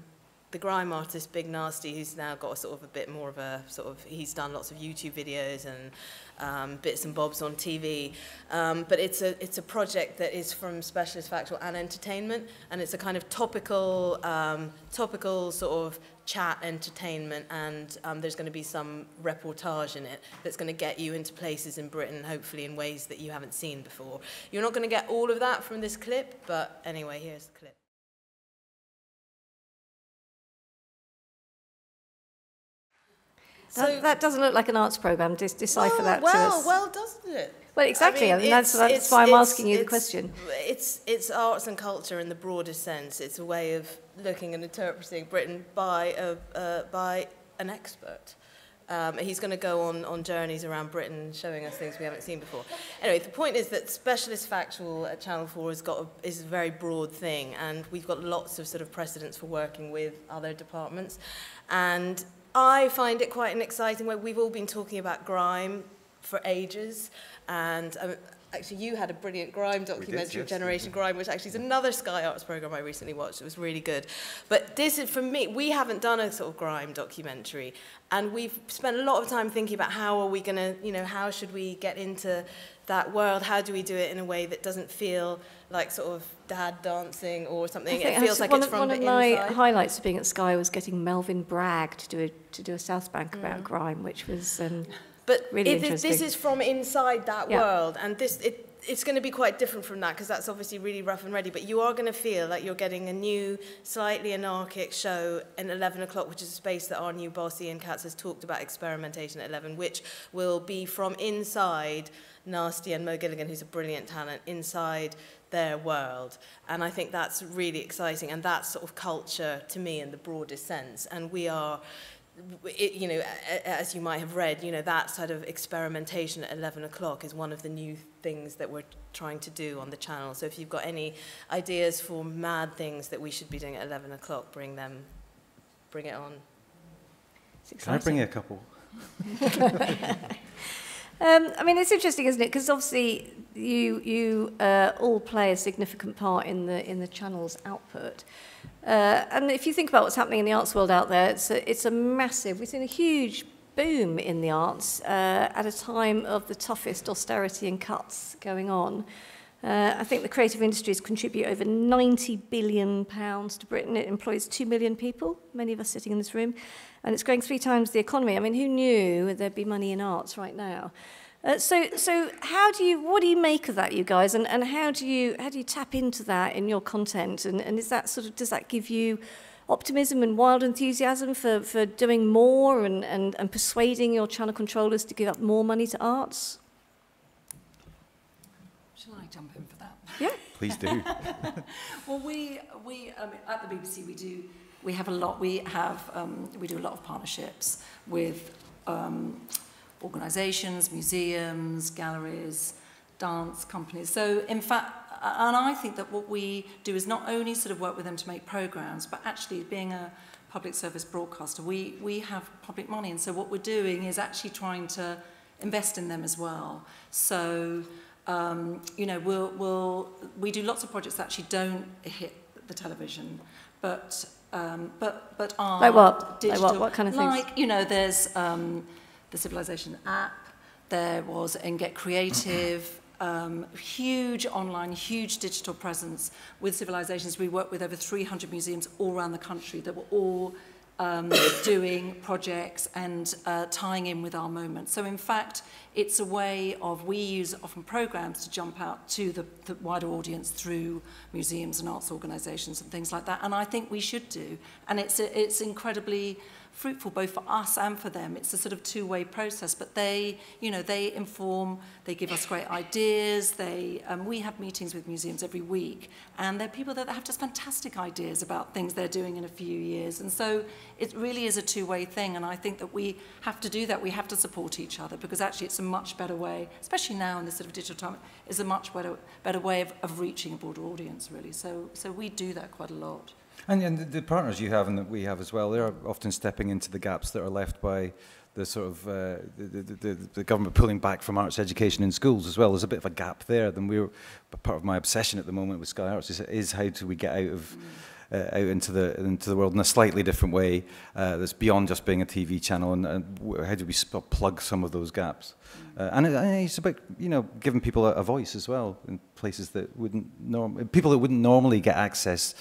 the grime artist Big Narstie, who's now got a sort of a bit more of a sort of he's done lots of YouTube videos and um, bits and bobs on TV. Um, but it's a it's a project that is from Specialist Factual and Entertainment, and it's a kind of topical um, topical sort of chat entertainment, and um, there's going to be some reportage in it that's going to get you into places in Britain, hopefully in ways that you haven't seen before. You're not going to get all of that from this clip, but anyway, here's the clip. That, that doesn't look like an arts program. Dis- decipher well, that well, to us. Well, doesn't it? Well, exactly. I mean, that's- that's why I'm asking you the question. It's, it's arts and culture in the broadest sense. It's a way of looking and interpreting Britain by, a, uh, by an expert. Um, he's going to go on, on journeys around Britain showing us things we haven't seen before. Anyway, the point is that specialist factual at Channel 4 has got a, is a very broad thing, and we've got lots of sort of precedents for working with other departments. And I find it quite an exciting way. We've all been talking about grime for ages, and um, actually you had a brilliant grime documentary did, yes. generation grime which actually is another sky arts program i recently watched it was really good but this is for me we haven't done a sort of grime documentary and we've spent a lot of time thinking about how are we going to you know how should we get into that world, how do we do it in a way that doesn't feel like sort of dad dancing or something? It feels like one it's of, from one of my inside. highlights of being at Sky was getting Melvin Bragg to do a, to do a South Bank about Mm. grime, which was um, But Really it, this is from inside that Yeah. world, and this it, it's going to be quite different from that because that's obviously really rough and ready but you are going to feel like you're getting a new slightly anarchic show at 11 o'clock which is a space that our new boss Ian Katz has talked about experimentation at 11 which will be from inside Nasty and Mo Gilligan who's a brilliant talent inside their world. And I think that's really exciting and that's sort of culture to me in the broadest sense. And we are it, you know, a- a- as you might have read, you know, that sort of experimentation at 11 o'clock is one of the new things that we're trying to do on the channel. So if you've got any ideas for mad things that we should be doing at 11 o'clock, bring them, bring it on. Can I bring you a couple? Um, I mean, it's interesting, isn't it? Because obviously you you uh, all play a significant part in the in the channel's output. Uh, and if you think about what's happening in the arts world out there, it's a, it's a massive, we've seen a huge boom in the arts uh, at a time of the toughest austerity and cuts going on. Uh, I think the creative industries contribute over 90 billion pounds to Britain. It employs 2 million people, many of us sitting in this room, and it's growing three times the economy. I mean, who knew there'd be money in arts right now? Uh, so, so how do you, what do you make of that, you guys, and, and how do you, how do you tap into that in your content, and, and is that sort of, does that give you optimism and wild enthusiasm for, for doing more and, and, and persuading your channel controllers to give up more money to arts? Shall I jump in for that? Yeah. Please do. well, we, we um, at the BBC, we do, we have a lot, we have, um, we do a lot of partnerships with um, organisations, museums, galleries, dance companies. So in fact, and I think that what we do is not only sort of work with them to make programs, but actually being a public service broadcaster, we, we have public money. And so what we're doing is actually trying to invest in them as well. So, um, you know, we'll, we'll, we do lots of projects that actually don't hit the television, but, um, but, but are like what? digital. Like what? What kind of things? Like, you know, there's... Um, the Civilization app, there was and Get Creative, um, huge online, huge digital presence with civilizations. We work with over 300 museums all around the country that were all um, doing projects and uh, tying in with our moment. So in fact, it's a way of, we use often programs to jump out to the, the wider audience through museums and arts organizations and things like that. And I think we should do. And it's, it's incredibly fruitful both for us and for them. It's a sort of two-way process, but they, you know, they inform, they give us great ideas. They, um, we have meetings with museums every week, and they're people that have just fantastic ideas about things they're doing in a few years. And so it really is a two-way thing, and I think that we have to do that. We have to support each other because actually it's a much better way, especially now in this sort of digital time, is a much better, better way of, of reaching a broader audience, really. So, so we do that quite a lot. And, and the, partners you have and that we have as well, they're often stepping into the gaps that are left by the sort of uh, the, the, the, the government pulling back from arts education in schools as well. There's a bit of a gap there. Then we're part of my obsession at the moment with Sky Arts is, is how do we get out of uh, out into the into the world in a slightly different way uh, that's beyond just being a TV channel, and, and how do we plug some of those gaps? Uh, and, it, and it's about you know giving people a, a voice as well in places that wouldn't norm people that wouldn't normally get access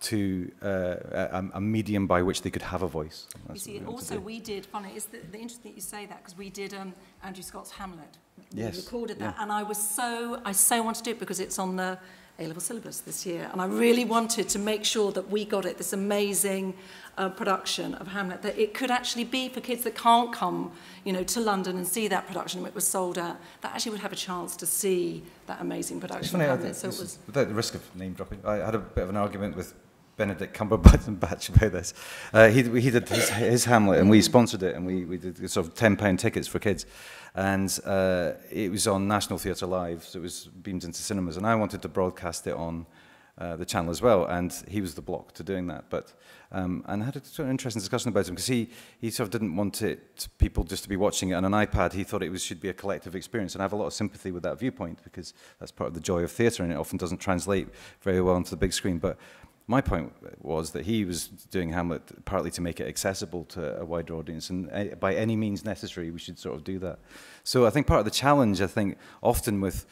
to uh, a, a medium by which they could have a voice. You see, also we did, funny, it's the, the interesting that you say that because we did um, Andrew Scott's Hamlet. Yes, We recorded that yeah. and I was so, I so wanted to do it because it's on the A-level syllabus this year and I really wanted to make sure that we got it, this amazing uh, production of Hamlet, that it could actually be for kids that can't come, you know, to London and see that production, it was sold out, that actually would have a chance to see that amazing production funny, of I, So it was, without the risk of name dropping, I had a bit of an argument with Benedict Cumberbatch about this. Uh, he, he did his, his Hamlet, and we sponsored it, and we, we did sort of ten pound tickets for kids, and uh, it was on National Theatre Live, so it was beamed into cinemas, and I wanted to broadcast it on uh, the channel as well, and he was the block to doing that. But um, and I had a sort of interesting discussion about him because he he sort of didn't want it people just to be watching it on an iPad. He thought it was should be a collective experience, and I have a lot of sympathy with that viewpoint because that's part of the joy of theatre, and it often doesn't translate very well onto the big screen. But my point was that he was doing Hamlet partly to make it accessible to a wider audience, and uh, by any means necessary, we should sort of do that. So I think part of the challenge, I think, often with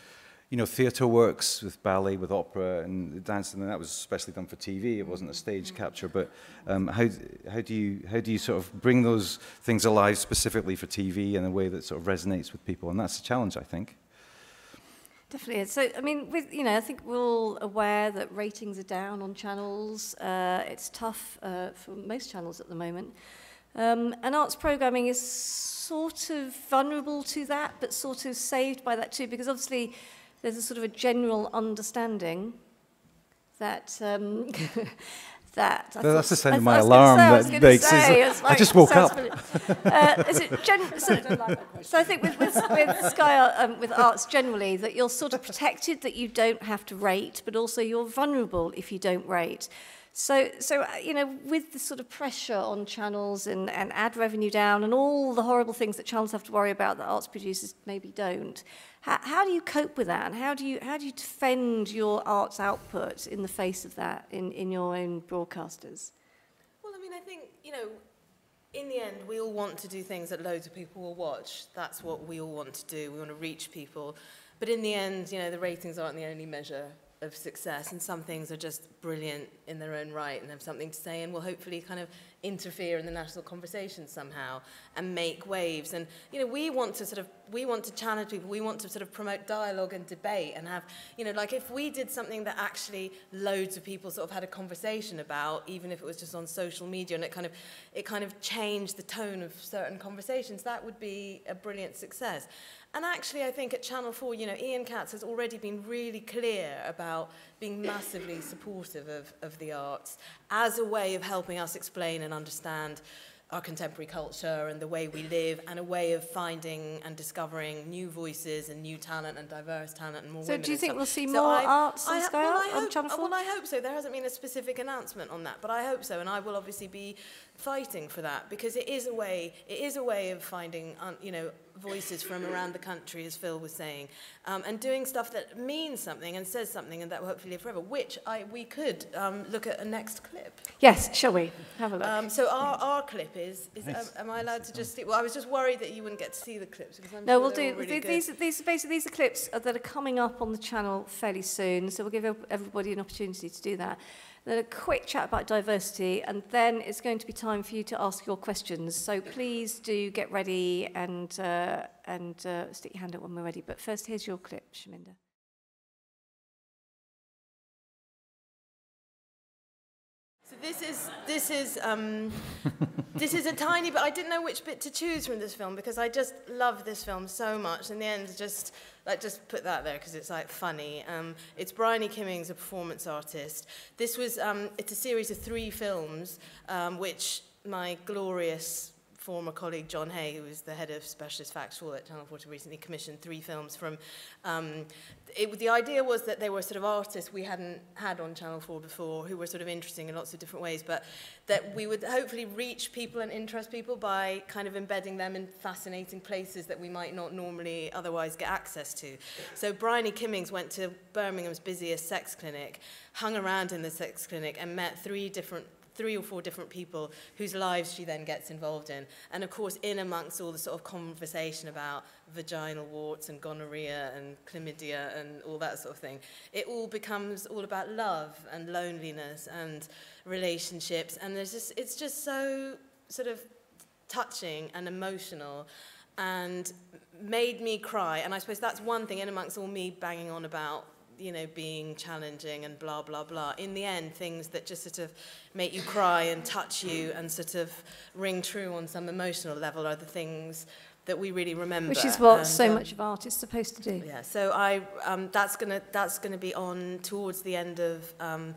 you know, theatre works with ballet, with opera and dance, and that was especially done for TV. It wasn't a stage capture, but um, how, how, do you, how do you sort of bring those things alive specifically for TV in a way that sort of resonates with people? And that's a challenge, I think. Definitely. So, I mean, with you know, I think we're all aware that ratings are down on channels. Uh, it's tough uh, for most channels at the moment. Um, and arts programming is sort of vulnerable to that, but sort of saved by that too, because obviously there's a sort of a general understanding that um, that. I That's thought, the sound of my alarm say, that makes. Say, like, I just woke up. uh, is it gen- so, so I think with, with, with Sky, um, with arts generally, that you're sort of protected that you don't have to rate, but also you're vulnerable if you don't rate. So, so uh, you know, with the sort of pressure on channels and, and ad revenue down and all the horrible things that channels have to worry about that arts producers maybe don't, how, how do you cope with that? And how do you, how do you defend your arts output in the face of that in, in your own broadcasters? Well, I mean, I think, you know, in the end, we all want to do things that loads of people will watch. That's what we all want to do. We want to reach people. But in the end, you know, the ratings aren't the only measure of success and some things are just brilliant in their own right and have something to say and will hopefully kind of interfere in the national conversation somehow and make waves. And you know we want to sort of we want to challenge people we want to sort of promote dialogue and debate and have you know like if we did something that actually loads of people sort of had a conversation about even if it was just on social media and it kind of it kind of changed the tone of certain conversations that would be a brilliant success And actually, I think at Channel 4, you know, Ian Katz has already been really clear about being massively supportive of, of the arts as a way of helping us explain and understand our contemporary culture and the way we live and a way of finding and discovering new voices and new talent and diverse talent and more so women. So do you think stuff. we'll see so more I, arts I, Sky well, Art on Channel 4? Well, I hope so. There hasn't been a specific announcement on that, but I hope so and I will obviously be fighting for that because it is a way it is a way of finding um, you know voices from around the country as Phil was saying um, and doing stuff that means something and says something and that will hopefully live forever which I we could um, look at a next clip. Yes shall we? Have a look. Um, so our, our clip is, is nice. am I allowed to just see, well I was just worried that you wouldn't get to see the clips because I'm no sure we'll do really these, these basically these are clips that are coming up on the channel fairly soon so we'll give everybody an opportunity to do that then a quick chat about diversity, and then it's going to be time for you to ask your questions. So please do get ready and, uh, and uh, stick your hand up when we're ready. But first, here's your clip, Shaminder. So this is this is um, this is a tiny bit. I didn't know which bit to choose from this film because I just love this film so much. In the end, just Like, just put that there because it's like funny. Um, it's Bryony Kimmings, a performance artist. This was, um, it's a series of three films um, which my glorious former colleague John Hay, who was the head of specialist factual at Channel 4, recently commissioned three films from. Um, it, the idea was that they were sort of artists we hadn't had on Channel 4 before, who were sort of interesting in lots of different ways, but that we would hopefully reach people and interest people by kind of embedding them in fascinating places that we might not normally otherwise get access to. So Bryony Kimmings went to Birmingham's busiest sex clinic, hung around in the sex clinic, and met three different three or four different people whose lives she then gets involved in. And of course, in amongst all the sort of conversation about vaginal warts and gonorrhea and chlamydia and all that sort of thing, it all becomes all about love and loneliness and relationships. And there's just, it's just so sort of touching and emotional and made me cry. And I suppose that's one thing in amongst all me banging on about you know, being challenging and blah, blah, blah. In the end, things that just sort of make you cry and touch you and sort of ring true on some emotional level are the things that we really remember. Which is what and, so um, much of art is supposed to do. Yeah, so I, um, that's going to that's gonna be on towards the end of um,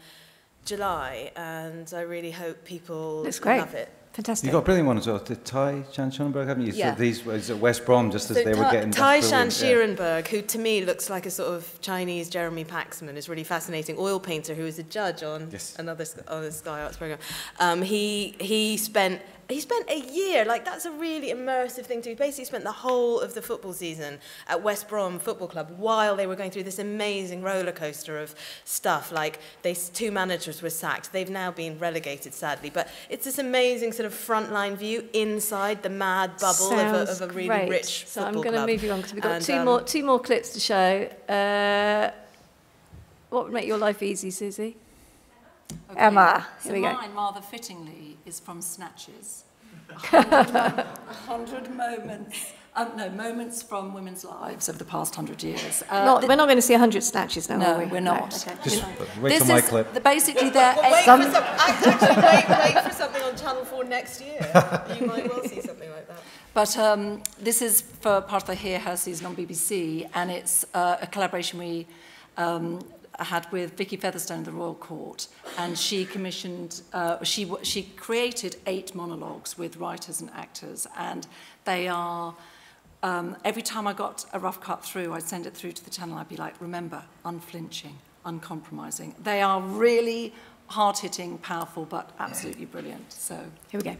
July, and I really hope people love it. Fantastic. You've got a brilliant one as well. The Tai Shan Schierenberg, haven't you? Yeah. So these was at West Brom just as So they were getting. Tai Shan brilliant, yeah. Who to me looks like a sort of Chinese Jeremy Paxman, is really fascinating. Oil painter who is a judge on Yes. another on the Sky Arts program. Um, he he spent he spent a year like that's a really immersive thing to. He basically spent the whole of the football season at West Brom Football Club while they were going through this amazing roller coaster of stuff. Like they two managers were sacked. They've now been relegated, sadly. But it's this amazing sort of frontline view inside the mad bubble of a, of a really great. rich So football I'm going to move you on because we've got And, two um, more two more clips to show. Uh, what would make your life easy, Susie? Okay. Emma, So here we go. mine, rather fittingly, is from Snatches. A hundred moments. Um, no, moments from women's lives over the past hundred years. Uh, not, th- we're not going to see 100 snatches now, no, are we? we're not. okay. Just wait this till my is clip. The, basically, they're But wait, Some- for some, actually, wait, wait for something on Channel 4 next year. You might well see something like that. But um, this is for part of the Hear Her season on BBC, and it's uh, a collaboration we um, Had with Vicky Featherstone of the Royal Court, and she commissioned, uh, she, she created eight monologues with writers and actors, and they are, um, every time I got a rough cut through, I'd send it through to the channel, I'd be like, remember, unflinching, uncompromising. They are really hard-hitting, powerful, but absolutely brilliant, so. Here we go.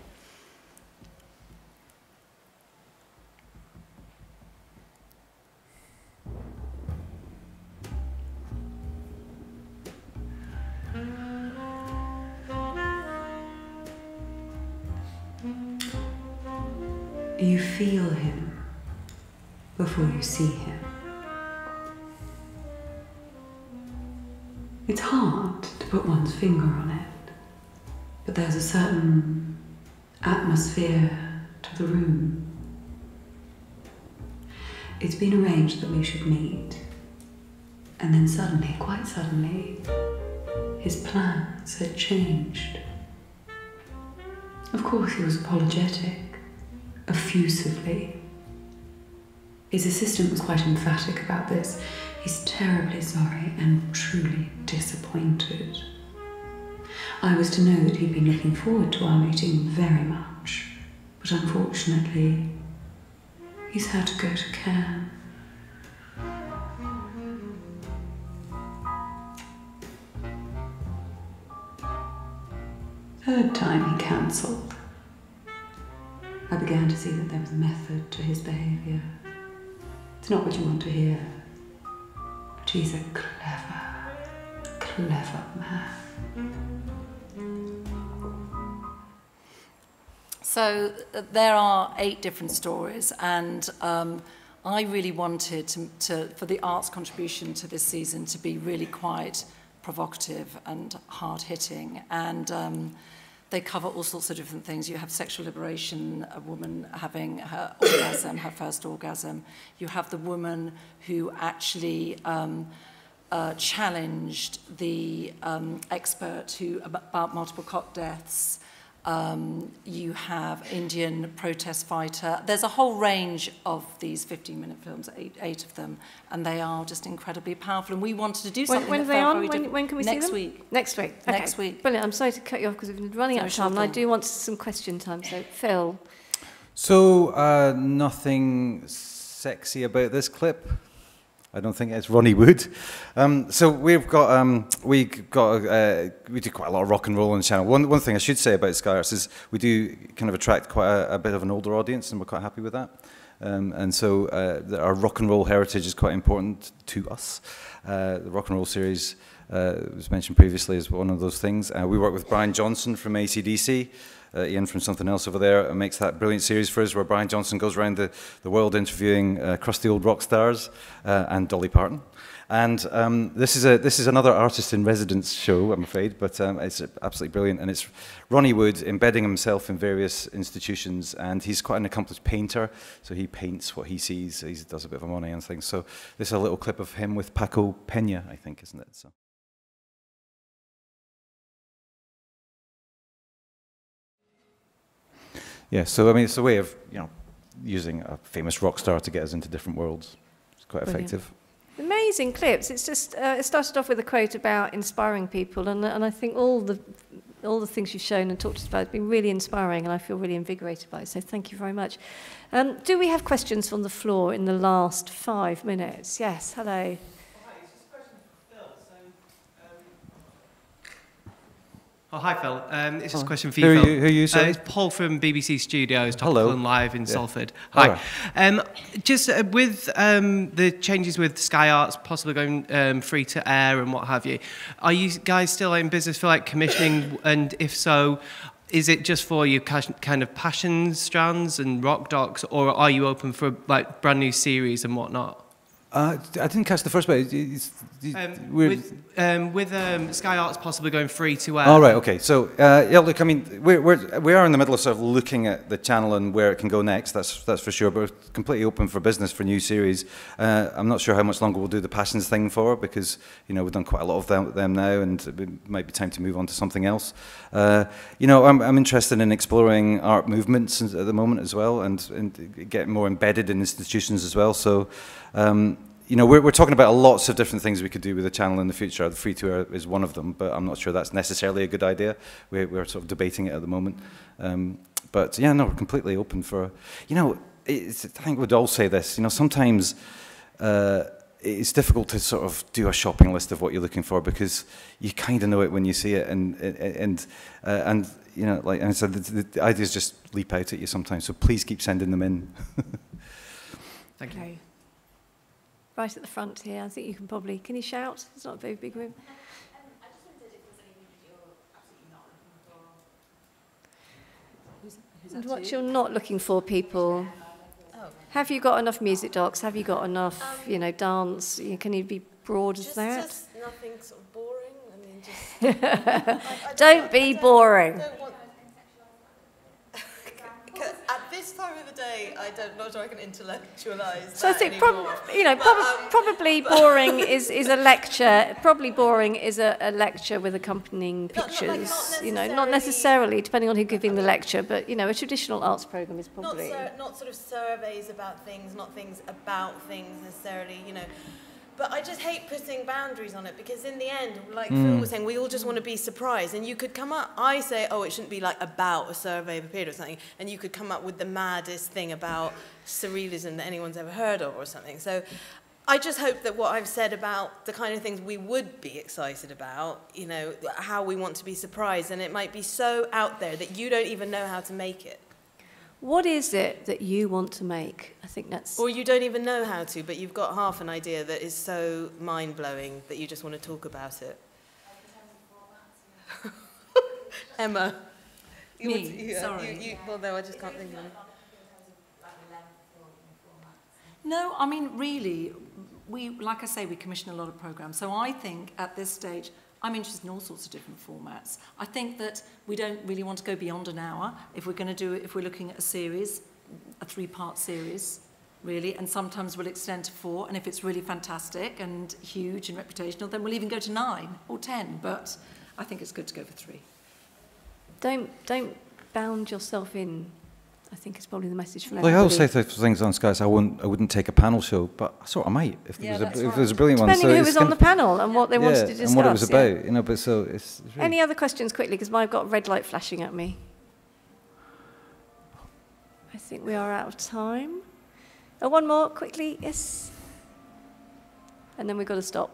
You feel him before you see him. It's hard to put one's finger on it, but there's a certain atmosphere to the room. It's been arranged that we should meet, and then suddenly, quite suddenly, his plans had changed. Of course, he was apologetic, effusively. His assistant was quite emphatic about this. He's terribly sorry and truly disappointed. I was to know that he'd been looking forward to our meeting very much, but unfortunately, he's had to go to Cannes. Third time he cancelled. I began to see that there was a method to his behaviour. It's not what you want to hear, but he's a clever, clever man. So uh, there are eight different stories, and um, I really wanted to, to, for the arts contribution to this season to be really quite provocative and hard-hitting. And um, They cover all sorts of different things. You have sexual liberation, a woman having her orgasm, her first orgasm. You have the woman who actually um, uh, challenged the um, expert who about multiple cot deaths Um, you have Indian protest fighter. There's a whole range of these 15-minute films, eight, eight of them, and they are just incredibly powerful. And we wanted to do something. When, when they on? When, when can we Next see them? Next week. Next week. Okay. Next week. Brilliant. I'm sorry to cut you off because we've been running out of time, and I do want some question time. So, Phil. So, uh, nothing sexy about this clip. I don't think it's Ronnie Wood. Um, so we've got um, we got uh, we do quite a lot of rock and roll on the channel. One one thing I should say about Sky Arts is we do kind of attract quite a, a bit of an older audience, and we're quite happy with that. Um, and so uh, our rock and roll heritage is quite important to us. Uh, the rock and roll series uh, was mentioned previously as one of those things. Uh, we work with Brian Johnson from ACDC. Uh, Ian from something else over there uh, makes that brilliant series for us where Brian Johnson goes around the, the world interviewing uh, crusty old rock stars uh, and Dolly Parton. And um, this is a this is another artist in residence show, I'm afraid, but um, it's absolutely brilliant. And it's Ronnie Wood embedding himself in various institutions, and he's quite an accomplished painter, so he paints what he sees. He does a bit of a Monet and things. So this is a little clip of him with Paco Pena, I think, isn't it? So. Yeah, so I mean, it's a way of you know using a famous rock star to get us into different worlds. It's quite Brilliant. effective. Amazing clips. It's just uh, it started off with a quote about inspiring people, and and I think all the all the things you've shown and talked to us about has been really inspiring, and I feel really invigorated by it. So thank you very much. Um, do we have questions from the floor in the last five minutes? Yes. Hello. Oh, hi, Phil. Um, this is a question for who you, are Phil. you- who are you, Uh, it's Paul from BBC Studios, Hello. And Live in Yeah. Salford. Hi. right. Um, just uh, with um, the changes with Sky Arts possibly going um, free to air and what have you, are you guys still in business for like commissioning? and if so, is it just for your kind of passion strands and rock docs, or are you open for like brand new series and whatnot? Uh, I didn't catch the first bit. It's, it's, Um, with um, with um, Sky Arts possibly going free to air. All right, okay. So, uh, yeah, look, I mean, we're, we're, we are in the middle of sort of looking at the channel and where it can go next, that's, that's for sure, but we're completely open for business for new series. Uh, I'm not sure how much longer we'll do the Passions thing for, because, you know, we've done quite a lot of them, them now, and it might be time to move on to something else. Uh, you know, I'm, I'm interested in exploring art movements at the moment as well, and, and getting more embedded in institutions as well, so... Um, you know, we're, we're talking about lots of different things we could do with the channel in the future. The free to air is one of them, but I'm not sure that's necessarily a good idea. We're, we're sort of debating it at the moment. Um, but yeah, no, we're completely open for, you know, it's, I think we'd all say this, you know, sometimes uh, it's difficult to sort of do a shopping list of what you're looking for because you kind of know it when you see it and, and, uh, and you know, like I said, the, the ideas just leap out at you sometimes. So please keep sending them in. Thank you. Okay. Right at the front here, I think you can probably, can you shout? It's not a very big room. And what you're not looking for, people. Have you got enough music docs? Have you got enough, um, you know, dance? You- Can you be broad as Just, that? just nothing sort of boring. I mean, just. I- I Don't be I boring. don't want- 'Cause At this time of the day, I don't know if I can intellectualize. So I think, prob- you know, But, prob- um, probably boring is, is a lecture. Probably boring is a, a lecture with accompanying Not- not like- pictures. not you know, not necessarily- depending on who's giving the lecture, but you know, a traditional arts program is not, probably. sur- not sort of surveys about things, not things about things necessarily, you know. But I just hate putting boundaries on it because in the end, like Phil mm. was saying, we all just want to be surprised. And you could come up, I say, oh, it shouldn't be like about a survey of a period or something, and you could come up with the maddest thing about surrealism that anyone's ever heard of or something. So I just hope that what I've said about the kind of things we would be excited about, you know, how we want to be surprised, and it might be so out there that you don't even know how to make it. What is it that you want to make? I think that's. Or you don't even know how to, but you've got half an idea that is so mind blowing that you just want to talk about it. Emma. you Me, would- you- sorry. You, you, well, no, I just can't think of it. No, I mean, really, we, like I say, we commission a lot of programs. So I think at this stage, I'm interested in all sorts of different formats. I think that we don't really want to go beyond an hour if we're going to do it, if we're looking at a series, a three-part series, really, and sometimes we'll extend to four, and if it's really fantastic and huge and reputational, then we'll even go to nine or ten, but I think it's good to go for three. Don't don't bound yourself in. I think is probably the message from Like I everybody. always say th- things on Sky, so I wouldn't, I wouldn't take a panel show, but I sort of might if there, Yeah, was, a, if right. there was a brilliant one. Depending So who was on the panel and what they wanted to discuss. and what it was yeah. about, you know. But so it's, it's really, Any other questions quickly? Because I've got a red light flashing at me. I think we are out of time. Oh, one more quickly, yes. And then we've got to stop.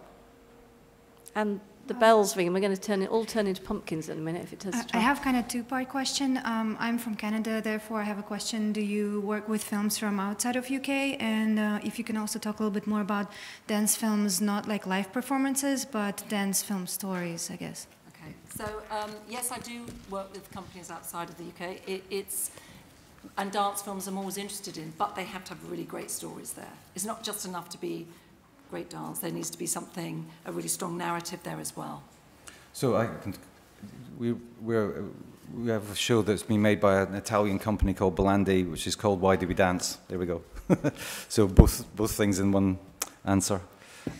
And the bells ring, and we're going to turn it all turn into pumpkins in a minute if it does i, I have kind of two-part question. Um, I'm from Canada, therefore I have a question. Do you work with films from outside of UK? And uh, if you can also talk a little bit more about dance films, not like live performances, but dance film stories, I guess. Okay, so um, yes, I do work with companies outside of the UK. It, it's and dance films I'm always interested in, but they have to have really great stories there. It's not just enough to be great dance. There needs to be something, a really strong narrative there as well. so I we we're, we have a show that's been made by an Italian company called Ballandi, which is called Why Do We Dance? There we go. so both both things in one answer.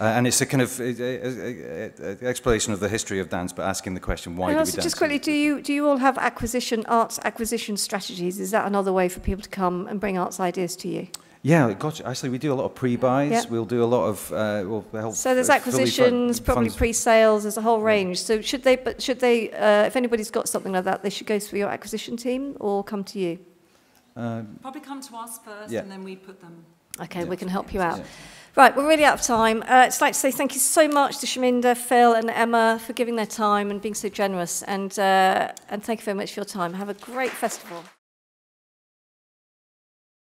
Uh, and it's a kind of uh, uh, exploration of the history of dance, but asking the question, why and do we dance? just quickly, do you do you all have acquisition arts acquisition strategies? Is that another way for people to come and bring arts ideas to you? Yeah, gotcha. Actually, we do a lot of pre-buys. Yeah. We'll do a lot of. Uh, we'll help. So there's uh, fully fund- acquisitions, probably pre-sales. There's a whole range. So should they? But should they? Uh, if anybody's got something like that, they should go through your acquisition team or come to you. Uh, Probably come to us first Yeah. and then we put them. Okay, Yeah. we can help you out. Yeah. Right, we're really out of time. Uh, I'd just like to say thank you so much to Shaminder, Phil, and Emma for giving their time and being so generous. And uh, and thank you very much for your time. Have a great festival.